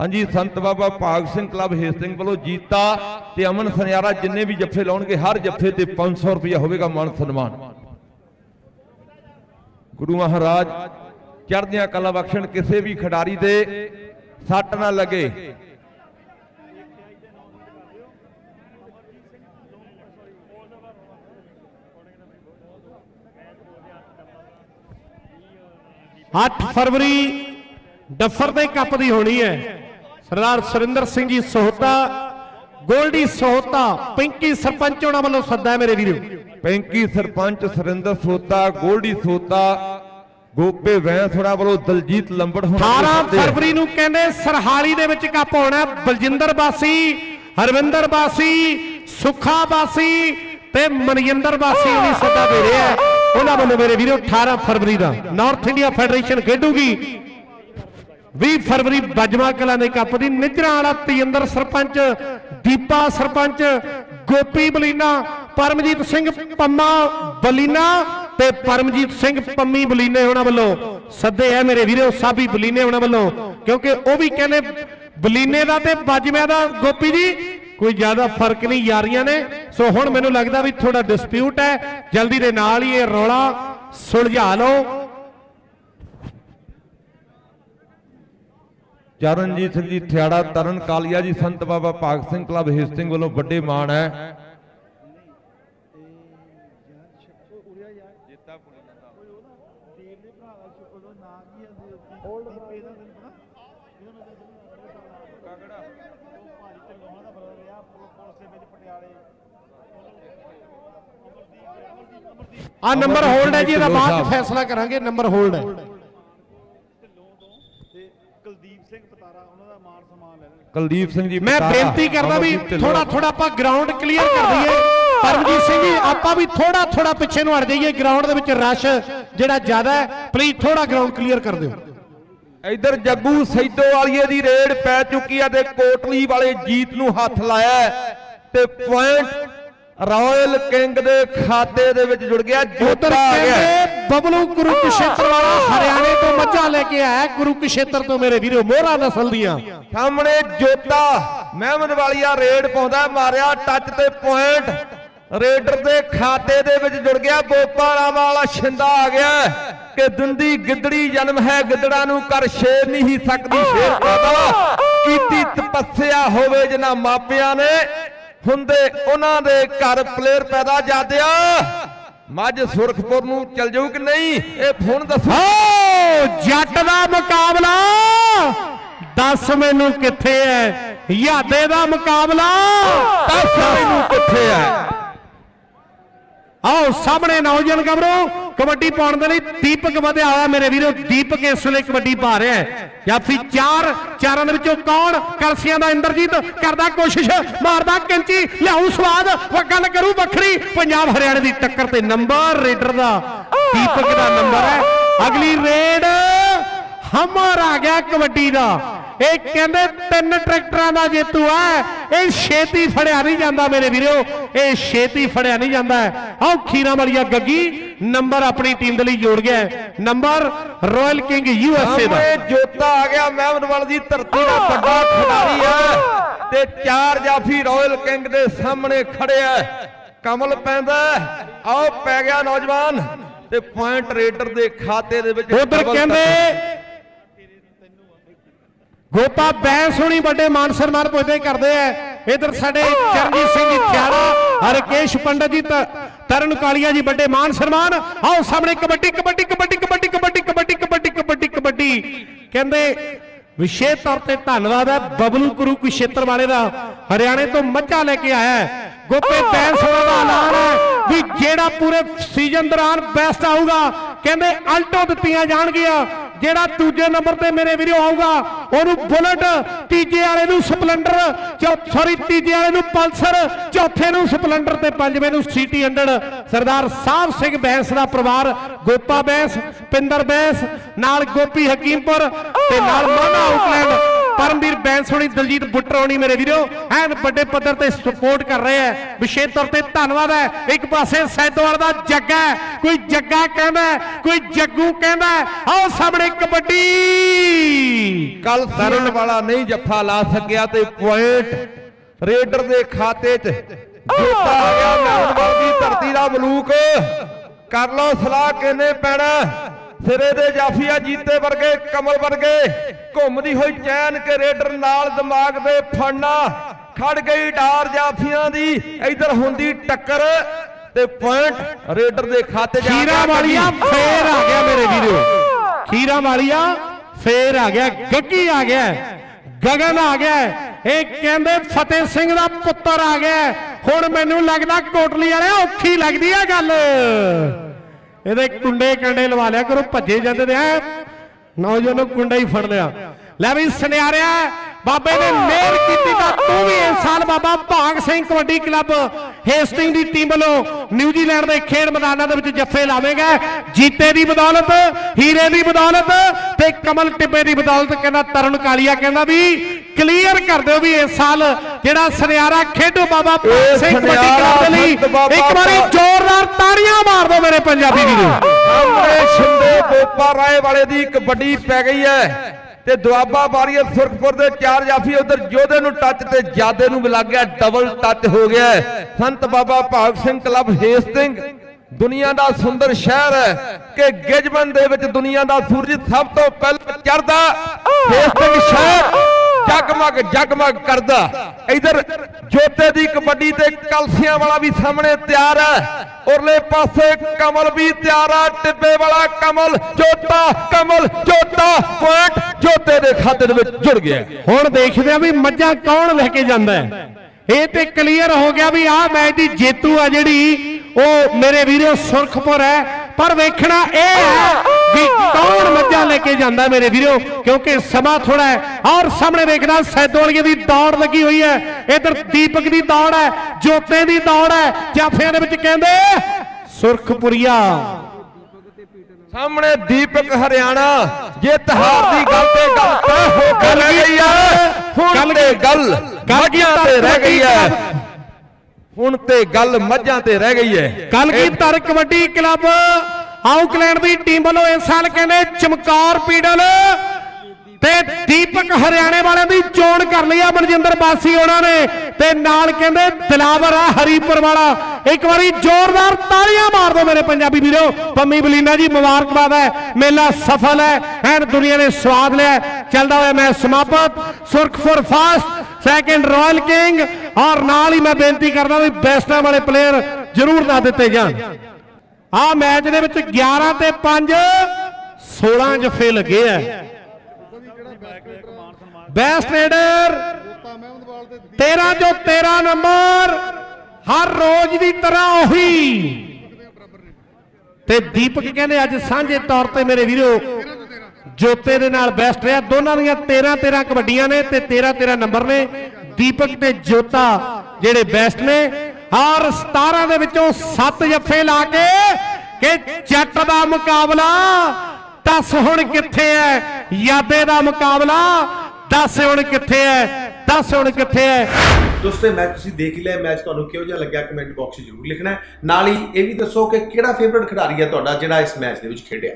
ਹਾਂਜੀ, ਸੰਤ ਬਾਬਾ ਭਾਗ ਸਿੰਘ ਕਲੱਬ ਹੇਸਟਿੰਗ ਵੱਲੋਂ ਜੀਤਾ ਤੇ ਅਮਨ ਸੁਨਿਆਰਾ ਜਿੰਨੇ ਵੀ ਜੱਫੇ ਲਾਉਣਗੇ, ਹਰ ਜੱਫੇ ਤੇ 500 ਰੁਪਇਆ ਹੋਵੇਗਾ ਮਾਨ ਸਨਮਾਨ। ਗੁਰੂ ਮਹਾਰਾਜ, ਚੜ੍ਹਦਿਆਂ ਕਲਾ ਬਖਸ਼ਣ ਕਿਸੇ ਵੀ ਖਿਡਾਰੀ ਦੇ ਸੱਟ ਨਾ ਲੱਗੇ। ਅੱਠ ਫਰਵਰੀ ਡੱਫਰ ਦੇ ਕੱਪ ਦੀ ਹੋਣੀ ਹੈ। ਸਰਦਾਰ ਸੁਰਿੰਦਰ ਸਿੰਘ ਜੀ ਸੋਹਤਾ ਗੋਲਡੀ ਸੋਹਤਾ ਪਿੰਕੀ ਸਰਪੰਚ ਉਹਨਾਂ ਵੱਲੋਂ ਸੱਦਾ ਹੈ ਮੇਰੇ ਵੀਰੋ ਪੈਂਕੀ ਸਰਪੰਚ ਸੁਰਿੰਦਰ ਸੋਤਾ ਗੋਲਡੀ ਸੋਤਾ ਗੋਪੇ ਵੈਂਸੜਾ ਵੱਲੋਂ ਦਲਜੀਤ ਲੰਬੜ ਹੋਣਾ 18 ਦੇ ਸੱਦੇ ਆ। ਫਰਵਰੀ ਨੂੰ ਕਹਿੰਦੇ ਸਰਹਾਲੀ ਦੇ ਵਿੱਚ ਕੱਪ ਹੋਣਾ। ਬਲਜਿੰਦਰ ਬਾਸੀ ਹਰਵਿੰਦਰ ਬਾਸੀ ਸੁਖਾ ਬਾਸੀ ਤੇ ਮਨਜਿੰਦਰ ਬਾਸੀ ਵੀ ਸੱਦਾ ਦੇ ਰਿਹਾ। ਉਹਨਾਂ ਵੱਲੋਂ ਮੇਰੇ ਵੀਰੋ 18 ਫਰਵਰੀ ਦਾ ਨਾਰਥ ਇੰਡੀਆ ਫੈਡਰੇਸ਼ਨ ਖੇਡੂਗੀ 20 ਫਰਵਰੀ ਬਜਮਾ ਕਲਾਂ ਦੇ ਕੱਪ ਦੀ ਨਿਜਰਾਂ ਵਾਲਾ ਤੇਜਿੰਦਰ ਸਰਪੰਚ, ਦੀਪਾ ਸਰਪੰਚ, ਗੋਪੀ ਬਲੀਨਾ, ਪਰਮਜੀਤ ਸਿੰਘ ਪੰਮਾ ਬਲੀਨਾ ਤੇ ਪਰਮਜੀਤ ਸਿੰਘ ਪੰਮੀ ਬਲੀਨੇ ਉਹਨਾਂ ਵੱਲੋਂ। ਸੱਦੇ ਆ ਮੇਰੇ ਵੀਰੋ, ਸਾਬੀ ਬਲੀਨੇ ਹੋਣਾ ਵੱਲੋਂ। ਕਿਉਂਕਿ ਉਹ ਵੀ ਕਹਿੰਦੇ ਬਲੀਨੇ ਦਾ ਤੇ ਬਜਮਿਆਂ ਦਾ, ਗੋਪੀ ਜੀ, ਕੋਈ ਜ਼ਿਆਦਾ ਫ਼ਰਕ ਨਹੀਂ, ਯਾਰੀਆਂ ਨੇ। ਸੋ ਹੁਣ ਮੈਨੂੰ ਲੱਗਦਾ ਵੀ ਥੋੜਾ ਡਿਸਪਿਊਟ ਹੈ। ਜਲਦੀ ਦੇ ਨਾਲ ਹੀ ਇਹ ਰੌਲਾ ਸੁਲਝਾ ਲਓ। ਚਰਨਜੀਤ ਸਿੰਘ ਜੀ ਥਿਆੜਾ ਤਰਨ ਕਾਲੀਆ ਜੀ ਸੰਤ ਬਾਬਾ ਭਾਗ ਸਿੰਘ ਕਲੱਬ ਹੇਸਟਿੰਗ ਵੱਲੋਂ ਵੱਡੇ ਮਾਣ ਹੈ। ਆ ਨੰਬਰ ਹੋਲਡ ਹੈ ਜੀ ਇਹਦਾ ਬਾਅਦ ਫੈਸਲਾ ਕਰਾਂਗੇ ਨੰਬਰ ਹੋਲਡ ਹੈ। ਕੁਲਦੀਪ ਸਿੰਘ ਜੀ ਮੈਂ ਬੇਨਤੀ ਕਰਦਾ ਵੀ। ਥੋੜਾ ਥੋੜਾ ਆਪਾਂ ਗਰਾਊਂਡ ਕਲੀਅਰ ਕਰ ਦਈਏ। ਪਰਮਜੀਤ ਸਿੰਘ ਜੀ ਆਪਾਂ ਵੀ ਥੋੜਾ ਥੋੜਾ ਪਿੱਛੇ ਨੂੰ ਹਟ ਜਾਈਏ। ਗਰਾਊਂਡ ਦੇ ਵਿੱਚ ਰਸ਼ ਜਿਹੜਾ ਜ਼ਿਆਦਾ ਹੈ ਪਲੀਜ਼ ਥੋੜਾ ਗਰਾਊਂਡ ਕਲੀਅਰ ਕਰ ਦਿਓ। ਇਧਰ ਜੱਗੂ ਸੈਦੋ ਵਾਲੀਏ ਦੀ ਰੇਡ ਪੈ ਚੁੱਕੀ ਆ ਤੇ ਕੋਟਲੀ ਵਾਲੇ ਜੀਤ ਨੂੰ ਹੱਥ ਲਾਇਆ ਹੈ ਤੇ ਪੁਆਇੰਟ ਰਾਇਲ ਕਿੰਗ ਦੇ ਖਾਤੇ ਦੇ ਵਿੱਚ ਜੁੜ ਗਿਆ ਉਧਰ ਜੋਤਾ ਆ ਗਿਆ। ਬਬਲੂ ਕੁਰੂਕਸ਼ੇਤਰ ਵਾਲਾ ਹਰਿਆਣੇ ਤੋਂ ਮੱਝਾਂ ਲੈ ਕੇ ਆਇਆ ਕੁਰੂਕਸ਼ੇਤਰ ਤੋਂ ਮੇਰੇ ਵੀਰੋ ਮੋਹਰਾ ਨਸਲ ਦੀਆਂ ਸਾਹਮਣੇ ਜੋਤਾ ਮਹਿਮਦ ਵਾਲੀਆ ਰੇਡ ਪਾਉਂਦਾ ਮਾਰਿਆ ਟੱਚ ਤੇ ਪੁਆਇੰਟ ਰੇਡਰ ਦੇ ਖਾਤੇ ਦੇ ਵਿੱਚ ਜੁੜ ਗਿਆ ਗੋਪਾਲਾ ਵਾਲਾ ਛਿੰਦਾ ਆ ਗਿਆ ਕਿ ਦੰਦੀ ਗਿੱਦੜੀ ਜਨਮ ਹੈ ਗਿੱਦੜਾ ਨੂੰ ਕਰ ਸ਼ੇਰ ਨਹੀਂ ਹੀ ਸਕਦੀ ਸ਼ੇਰ ਪੈਦਾ ਕੀਤੀ ਤਪੱਸਿਆ ਹੋਵੇ ਜਿਨ੍ਹਾਂ ਮਾਪਿਆਂ ਨੇ ਹੁੰਦੇ ਉਹਨਾਂ ਦੇ ਘਰ ਪਲੇਅਰ ਪੈਦਾ ਜਾਦਿਆ ਮੱਝ ਸੁਰਖਪੁਰ ਨੂੰ ਚਲ ਜਾਊ ਕਿ ਨਹੀਂ? ਇਹ ਫੋਨ ਦੱਸੋ। ਜੱਟ ਦਾ ਮੁਕਾਬਲਾ। ਦੱਸ ਮੈਨੂੰ ਕਿੱਥੇ ਹੈ? ਯਾਦੇ ਦਾ ਮੁਕਾਬਲਾ। ਦੱਸ ਮੈਨੂੰ ਕਿੱਥੇ ਹੈ? ਆਓ ਸਾਹਮਣੇ ਨੌਜਵਾਨ ਗੱਭਰੂ ਕਬੱਡੀ ਪਾਉਣ ਦੇ ਲਈ ਦੀਪਕ ਵਧਿਆ ਹੋਇਆ ਮੇਰੇ ਵੀਰੋ। ਦੀਪਕ ਇਸ ਵੇਲੇ ਕਬੱਡੀ ਪਾ ਰਿਹਾ ਹੈ। ਜਾਫੀ ਚਾਰ ਚਾਰਾਂ ਦੇ ਵਿੱਚੋਂ ਕੌਣ ਕਲਸੀਆਂ ਦਾ ਇੰਦਰਜੀਤ ਕਰਦਾ ਕੋਸ਼ਿਸ਼, ਮਾਰਦਾ ਕੈਂਚੀ ਲਿਆਉ ਸਵਾਦ ਗੱਲ ਕਰੂ ਵੱਖਰੀ। ਪੰਜਾਬ ਹਰਿਆਣੇ ਦੀ ਟੱਕਰ ਤੇ ਨੰਬਰ ਰੇਡਰ ਦਾ, ਦੀਪਕ ਦਾ ਨੰਬਰ ਹੈ। ਅਗਲੀ ਰੇਡ ਹਮਰ ਆ ਗਿਆ ਕਬੱਡੀ ਦਾ। ਇਹ ਕਹਿੰਦੇ ਤਿੰਨ ਟਰੈਕਟਰਾਂ ਦਾ ਜੇਤੂ ਹੈ ਇਹ ਛੇਤੀ ਫੜਿਆ ਨਹੀਂ ਜਾਂਦਾ ਮੇਰੇ ਵੀਰੋ। ਇਹ ਛੇਤੀ ਫੜਿਆ ਨਹੀਂ ਜਾਂਦਾ। ਆਹ ਖੀਰਾ ਵਾਲੀਆ ਗੱਗੀ ਨੰਬਰ ਆਪਣੀ ਟੀਮ ਦੇ ਲਈ ਜੋੜ ਗਿਆ। Number royal king U S A ਦਾ। ਜੋਤਾ ਆ ਗਿਆ ਮਹਿਮਦਵਾਲ ਦੀ ਧਰਤੀ ਦਾ ਵੱਡਾ ਖਿਡਾਰੀ ਹੈ ਤੇ ਚਾਰ ਜਾਫੀ ਰਾਇਲ ਕਿੰਗ ਦੇ ਸਾਹਮਣੇ ਖੜਿਆ। ਕਮਲ ਪੈਂਦਾ। ਆਓ ਪੈ ਗਿਆ ਨੌਜਵਾਨ। ਤੇ ਪੁਆਇੰਟ ਰੇਡਰ ਦੇ ਖਾਤੇ ਦੇ ਵਿੱਚ ਉਧਰ ਕਹਿੰਦੇ ਗੋਪਾ ਬੈਂਸ ਹੋਣੀ ਵੱਡੇ ਮਾਨ ਸਨਮਾਨ ਪੁੱਜਦੇ ਕਰਦੇ ਆ ਇਧਰ ਸਾਡੇ ਚਰਨਜੀਤ ਸਿੰਘ ਜੀ ਥਿਆੜਾ ਰਕੇਸ਼ ਪੰਡਤ ਜੀ ਤਰਨ ਕਾਲੀਆ ਜੀ, ਵੱਡੇ ਮਾਨ। ਸਨਮਾਨ ਆਓ ਸਾਹਮਣੇ ਕਬੱਡੀ ਕਬੱਡੀ ਕਬੱਡੀ ਕਬੱਡੀ ਕਬੱਡੀ ਕਬੱਡੀ ਕਬੱਡੀ ਕਬੱਡੀ ਕਬੱਡੀ। ਕਹਿੰਦੇ, ਵਿਸ਼ੇਸ਼ ਤੌਰ ਤੇ ਧੰਨਵਾਦ ਹੈ ਬਬਲੂ ਕੁਰੂ ਕੁਸ਼ੇਤਰ ਵਾਲੇ ਦਾ। ਹਰਿਆਣੇ ਤੋਂ ਮੱਝਾਂ ਲੈ ਕੇ ਆਇਆ ਹੈ ਗੋਪੇ ਬੈਂਸ ਹੋਣਾ ਦਾ ਐਲਾਨ ਹੈ ਵੀ ਜਿਹੜਾ ਪੂਰੇ ਸੀਜ਼ਨ ਦੌਰਾਨ ਬੈਸਟ ਆਊਗਾ, ਕਹਿੰਦੇ ਅਲਟੋ ਦਿੱਤੀਆਂ ਜਾਣਗੀਆਂ। ਜਿਹੜਾ ਦੂਜੇ ਨੰਬਰ ਤੇ ਮੇਰੇ ਵੀਰੋ ਆਊਗਾ, ਉਹਨੂੰ ਬੁਲਟ ਤੀਜੇ ਵਾਲੇ ਨੂੰ ਸਪਲੈਂਡਰ ਸੌਰੀ ਤੀਜੇ ਵਾਲੇ ਨੂੰ ਪਲਸਰ, ਚੌਥੇ ਨੂੰ ਸਪਲੈਂਡਰ ਤੇ ਪੰਜਵੇਂ ਨੂੰ ਸੀਟੀ 100 ਸਰਦਾਰ ਸਾਹਿਬ ਸਿੰਘ ਬੈਂਸ ਦਾ ਪਰਿਵਾਰ, ਗੋਪਾ ਬੈਂਸ, ਪਿੰਦਰ ਬੈਂਸ, ਨਾਲ ਗੋਪੀ ਹਕੀਮਪੁਰ ਤੇ ਨਾਲ ਮਾਨਾ ਆਊਟਲੈਂਡ। ਪਰਮਵੀਰ ਬੈਂਸ ਹੋਣੀ ਦਲਜੀਤ ਬੁੱਟਰ ਹੋਣੀ ਮੇਰੇ ਵੀਰੋ ਐਨ ਵੱਡੇ ਪੱਧਰ ਤੇ ਸਪੋਰਟ ਕਰ ਰਹੇ ਹੈ ਵਿਸ਼ੇਸ਼ ਤੌਰ ਤੇ ਧੰਨਵਾਦ ਹੈ। ਇੱਕ ਪਾਸੇ ਸੈਦੋਵਾਲ ਦਾ ਜੱਗਾ ਕੋਈ ਜੱਗਾ ਕਹਿੰਦਾ ਕੋਈ ਜੱਗੂ ਕਹਿੰਦਾ। ਆਓ ਸਾਹਮਣੇ ਕਬੱਡੀ। ਕੱਲ ਤਰਨ ਵਾਲਾ ਨਹੀਂ ਜੱਫਾ ਲਾ ਸਕਿਆ ਤੇ ਪੁਆਇੰਟ ਰੇਡਰ ਦੇ ਖਾਤੇ 'ਚ। ਜੋਤਾ ਆ ਗਿਆ ਦੀ ਧਰਤੀ ਦਾ ਮਲੂਕ। ਕਰ ਲਓ ਸਲਾਹ ਕਿੰਨੇ ਪੈਣਾ? ਸਿਰੇ ਦੇ ਜਾਫੀਆ ਜੀਤੇ ਵਰਗੇ ਕਮਲ ਵਰਗੇ ਘੁੰਮਦੀ ਹੋਈ ਚੈਨ ਕੇ ਰੇਡਰ ਨਾਲ ਦਿਮਾਗ ਦੇ ਫੜਨਾ ਖੜ ਗਈ ਡਾਰ ਜਾਫੀਆਂ ਦੀ ਇਧਰ ਹੁੰਦੀ ਟੱਕਰ ਤੇ ਪੁਆਇੰਟ ਰੇਡਰ ਦੇ ਖਾਤੇ ਆ ਖੀਰਾ ਵਾਲੀਆ ਫੇਰ ਆ ਗਿਆ ਮੇਰੇ ਵੀਰੋ। ਖੀਰਾ ਵਾਲੀਆ ਫੇਰ ਆ ਗਿਆ ਗੱਗੀ ਆ ਗਿਆ ਗਗਨ ਆ ਗਿਆ। ਇਹ ਕਹਿੰਦੇ ਫਤਿਹ ਸਿੰਘ ਦਾ ਪੁੱਤਰ ਆ ਗਿਆ। ਹੁਣ ਮੈਨੂੰ ਲੱਗਦਾ ਕੋਟਲੀ ਵਾਲਿਆ ਔਖੀ ਲੱਗਦੀ ਆ ਗੱਲ। ਇਹਦੇ ਕੁੰਡੇ ਕੰਡੇ ਲਵਾ ਲਿਆ ਕਰੋ, ਭੱਜੇ ਜਾਂਦੇ ਨੇ ਐ ਨੌਜਵਾਨ ਨੂੰ ਕੁੰਡਾ ਹੀ ਫੜ ਲਿਆ। ਲੈ ਵੀ ਸੁਨਿਆਰਿਆ ਬਾਬੇ ਨੇ ਮਿਹਰ ਕੀਤੀ ਤਾਂ ਤੂੰ ਵੀ ਇਸ ਸਾਲ ਬਾਬਾ ਭਾਗ ਸਿੰਘ ਕਬੱਡੀ ਕਲੱਬ ਹੇਸਟਿੰਗ ਦੀ ਟੀਮ ਵੱਲੋਂ ਨਿਊਜ਼ੀਲੈਂਡ ਦੇ ਖੇਡ ਮੈਦਾਨਾਂ ਦੇ ਵਿੱਚ ਜੱਫੇ ਲਾਵੇਂਗਾ। ਜੀਤੇ ਦੀ ਬਦੌਲਤ ਹੀਰੇ ਦੀ ਬਦੌਲਤ ਤੇ ਕਮਲ ਟਿੱਬੇ ਦੀ ਬਦੌਲਤ ਕਹਿੰਦਾ ਤਰਨ ਕਾਲੀਆ ਕਹਿੰਦਾ ਵੀ ਕਲੀਅਰ ਕਰ ਦਿਓ ਵੀ ਇਸ ਸਾਲ ਜਿਹੜਾ ਸੁਨਿਆਰਾ ਖੇਡੋ ਬਾਬਾ ਭਾਗ ਸਿੰਘ ਕਬੱਡੀ ਕਲੱਬ ਦੇ ਲਈ ਇੱਕ ਵਾਰੀ ਜ਼ੋਰਦਾਰ ਤਾੜੀਆਂ ਮਾਰ ਦਿਓ ਮੇਰੇ ਪੰਜਾਬੀ ਵੀਰੋ। ਸਾਹਮਣੇ ਸ਼ਿੰਦੇ ਗੋਪਾ ਰਾਏ ਵਾਲੇ ਦੀ ਕਬੱਡੀ ਪੈ ਗਈ ਹੈ। ਤੇ ਦੁਆਬਾ ਵਾਰੀਅਰ ਸੁਰਖਪੁਰ ਦੇ ਚਾਰ ਜਾਫੀ ਉਧਰ ਜੋਧੇ ਨੂੰ ਟੱਚ ਤੇ ਜਾਦੇ ਨੂੰ ਵੀ ਲੱਗ ਗਿਆ ਡਬਲ ਟੱਚ ਹੋ ਗਿਆ ਸੰਤ ਬਾਬਾ ਭਾਗ ਸਿੰਘ ਕਲੱਬ ਹੇਸਟਿੰਗ, ਦੁਨੀਆ ਦਾ ਸੁੰਦਰ ਸ਼ਹਿਰ ਹੈ ਕਿ ਗਿਜਬਨ ਦੇ ਵਿੱਚ ਦੁਨੀਆ ਦਾ ਸੂਰਜ ਸਭ ਤੋਂ ਪਹਿਲਾਂ ਚੜ੍ਹਦਾ, ਹੇਸਟਿੰਗ ਸ਼ਹਿਰ। ਜਗਮਗ ਜਗਮਗ ਕਰਦਾ। ਇਧਰ ਜੋਤੇ ਦੀ ਕਬੱਡੀ ਤੇ ਕਲਸੀਆਂ ਵਾਲਾ ਵੀ ਸਾਹਮਣੇ ਤਿਆਰ ਹੈ। ਉਰਲੇ ਪਾਸੇ ਕਮਲ ਵੀ ਤਿਆਰ ਆ ਟਿੱਬੇ ਵਾਲਾ ਕਮਲ ਜੋਤਾ ਕਮਲ ਜੋਤਾ ਪੁਆਇੰਟ ਜੋਤੇ ਦੇ ਖਾਤੇ ਦੇ ਵਿੱਚ ਜੁੜ ਗਿਆ। ਹੁਣ ਦੇਖਦੇ ਆ ਵੀ ਮੱਝਾਂ ਕੌਣ ਲੈ ਕੇ ਜਾਂਦਾ ਹੈ। ਇਹ ਤੇ ਕਲੀਅਰ ਹੋ ਗਿਆ ਵੀ ਆਹ ਮੈਚ ਦੀ ਜੇਤੂ ਆ ਜਿਹੜੀ, ਉਹ ਮੇਰੇ ਵੀਰੋ ਸੁਰਖਪੁਰ ਹੈ। ਪਰ ਵੇਖਣਾ ਇਹ ਹੈ ਵੀ ਕੌਣ ਮੱਝਾਂ ਲੈ ਕੇ ਜਾਂਦਾ ਮੇਰੇ ਵੀਰੋ? ਕਿਉਂਕਿ ਸਮਾਂ ਥੋੜਾ ਹੈ ਔਰ ਸਾਹਮਣੇ ਵੇਖਣਾ ਸੈਦੋਲੀਏ ਦੀ ਦੌੜ ਲੱਗੀ ਹੋਈ ਹੈ। ਇਧਰ ਦੀਪਕ ਦੀ ਦੌੜ ਹੈ ਜੋਤੇ ਦੀ ਦੌੜ ਹੈ ਜਾਫਿਆਂ ਦੇ ਵਿੱਚ ਕਹਿੰਦੇ ਸੁਰਖਪੁਰੀਆ। ਸਾਹਮਣੇ ਦੀਪਕ ਹਰਿਆਣਾ ਜੇ ਤਿਹਾਰ ਦੀ ਗੱਲ ਤੇ ਗੱਲ ਤੈਅ ਹੋ ਕੇ ਰਹਿ ਗਈ ਹੈ। ਹੁਣ ਤੇ ਗੱਲ ਮੱਝਾਂ ਤੇ ਰਹਿ ਗਈ ਹੈ। ਹੁਣ ਤੇ ਗੱਲ ਮੱਝਾਂ ਤੇ ਰਹਿ ਗਈ ਹੈ। ਕਲਗੀਧਰ ਕਬੱਡੀ ਕਲੱਬ। ਆਊਕਲੈਂਡ ਦੀ ਟੀਮ ਵੱਲੋਂ ਇਸ ਸਾਲ ਕਹਿੰਦੇ ਚਮਕੌਰ ਪੀਡਲ ਤੇ ਦੀਪਕ ਹਰਿਆਣੇ ਵਾਲਿਆਂ ਦੀ ਚੋਣ ਕਰ ਲਈ ਆ ਮਨਜਿੰਦਰ ਬਾਸੀ ਉਹਨਾਂ ਨੇ ਤੇ ਨਾਲ ਕਹਿੰਦੇ ਦਿਲਾਵਰ ਆ ਹਰੀਪੁਰ ਵਾਲਾ। ਇੱਕ ਵਾਰੀ ਜ਼ੋਰਦਾਰ ਤਾੜੀਆਂ ਮਾਰ ਦਿਓ ਮੇਰੇ ਪੰਜਾਬੀ ਵੀਰੋ। ਪੰਮੀ ਬਲੀਨਾ ਜੀ, ਮੁਬਾਰਕਬਾਦ ਹੈ। ਮੇਲਾ ਸਫਲ ਹੈ। ਐਨ ਦੁਨੀਆ ਨੇ ਸਵਾਦ ਲਿਆ। ਚੱਲਦਾ ਹੋਇਆ ਮੈਂ ਸਮਾਪਤ। Surkhpur fast second royal king ਔਰ ਨਾਲ ਹੀ ਮੈਂ ਬੇਨਤੀ ਕਰਦਾ ਵੀ ਬੈਸਟਾਂ ਵਾਲੇ ਪਲੇਅਰ ਜ਼ਰੂਰ ਨਾ ਦਿੱਤੇ ਜਾਣ। ਆ ਮੈਚ ਦੇ ਵਿੱਚ 11 ਤੇ 5 16 ਜਫੇ ਲੱਗੇ ਆ। ਬੈਸਟ ਰੇਡਰ 13 ਚੋਂ 13 ਨੰਬਰ, ਹਰ ਰੋਜ਼ ਦੀ ਤਰ੍ਹਾਂ ਉਹੀ। ਤੇ ਦੀਪਕ ਕਹਿੰਦੇ ਅੱਜ ਸਾਂਝੇ ਤੌਰ ਤੇ ਮੇਰੇ ਵੀਰੋ, ਜੋਤੇ ਦੇ ਨਾਲ ਬੈਸਟ ਰਿਹਾ। ਦੋਨਾਂ ਦੀਆਂ 13 13 ਕਬੱਡੀਆਂ ਨੇ ਤੇ 13 13 ਨੰਬਰ ਨੇ। ਦੀਪਕ ਤੇ ਜੋਤਾ ਜਿਹੜੇ ਬੈਸਟ ਨੇ। ਔਰ 17 ਦੇ ਵਿੱਚੋਂ 7 ਜੱਫੇ ਲਾ ਕੇ ਕਿ ਜੱਟ ਦਾ ਮੁਕਾਬਲਾ ਦੱਸ ਹੁਣ ਕਿੱਥੇ ਹੈ? ਯਾਦੇ ਦਾ ਮੁਕਾਬਲਾ ਦੱਸ ਹੁਣ ਕਿੱਥੇ ਹੈ? ਦੱਸ ਹੁਣ ਕਿੱਥੇ ਹੈ? ਦੋਸਤੋ ਮੈਚ ਤੁਸੀਂ ਦੇਖ ਲਿਆ ਮੈਚ ਤੁਹਾਨੂੰ ਕਿਹੋ ਜਿਹਾ ਲੱਗਿਆ? ਕਮੈਂਟ ਬਾਕਸ 'ਚ ਜ਼ਰੂਰ ਲਿਖਣਾ ਨਾਲ ਹੀ ਇਹ ਵੀ ਦੱਸੋ ਕਿ ਕਿਹੜਾ ਫੇਵਰਿਟ ਖਿਡਾਰੀ ਹੈ ਤੁਹਾਡਾ ਜਿਹੜਾ ਇਸ ਮੈਚ ਦੇ ਵਿੱਚ ਖੇਡਿਆ?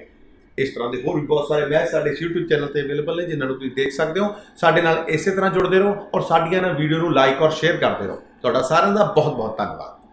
ਇਸ ਤਰ੍ਹਾਂ ਦੇ ਹੋਰ ਵੀ ਬਹੁਤ ਸਾਰੇ ਮੈਚ ਸਾਡੇ YouTube ਚੈਨਲ ਤੇ ਅਵੇਲੇਬਲ ਨੇ, ਜਿਨ੍ਹਾਂ ਨੂੰ ਤੁਸੀਂ ਦੇਖ ਸਕਦੇ ਹੋ। ਸਾਡੇ ਨਾਲ ਇਸੇ ਤਰ੍ਹਾਂ ਜੁੜਦੇ ਰਹੋ ਔਰ ਸਾਡੀਆਂ ਨਾ ਵੀਡੀਓ ਨੂੰ ਲਾਈਕ ਔਰ ਸ਼ੇਅਰ ਕਰਦੇ ਰਹੋ। ਤੁਹਾਡਾ ਸਾਰਿਆਂ ਦਾ ਬਹੁਤ ਬਹੁਤ ਧੰਨਵਾਦ।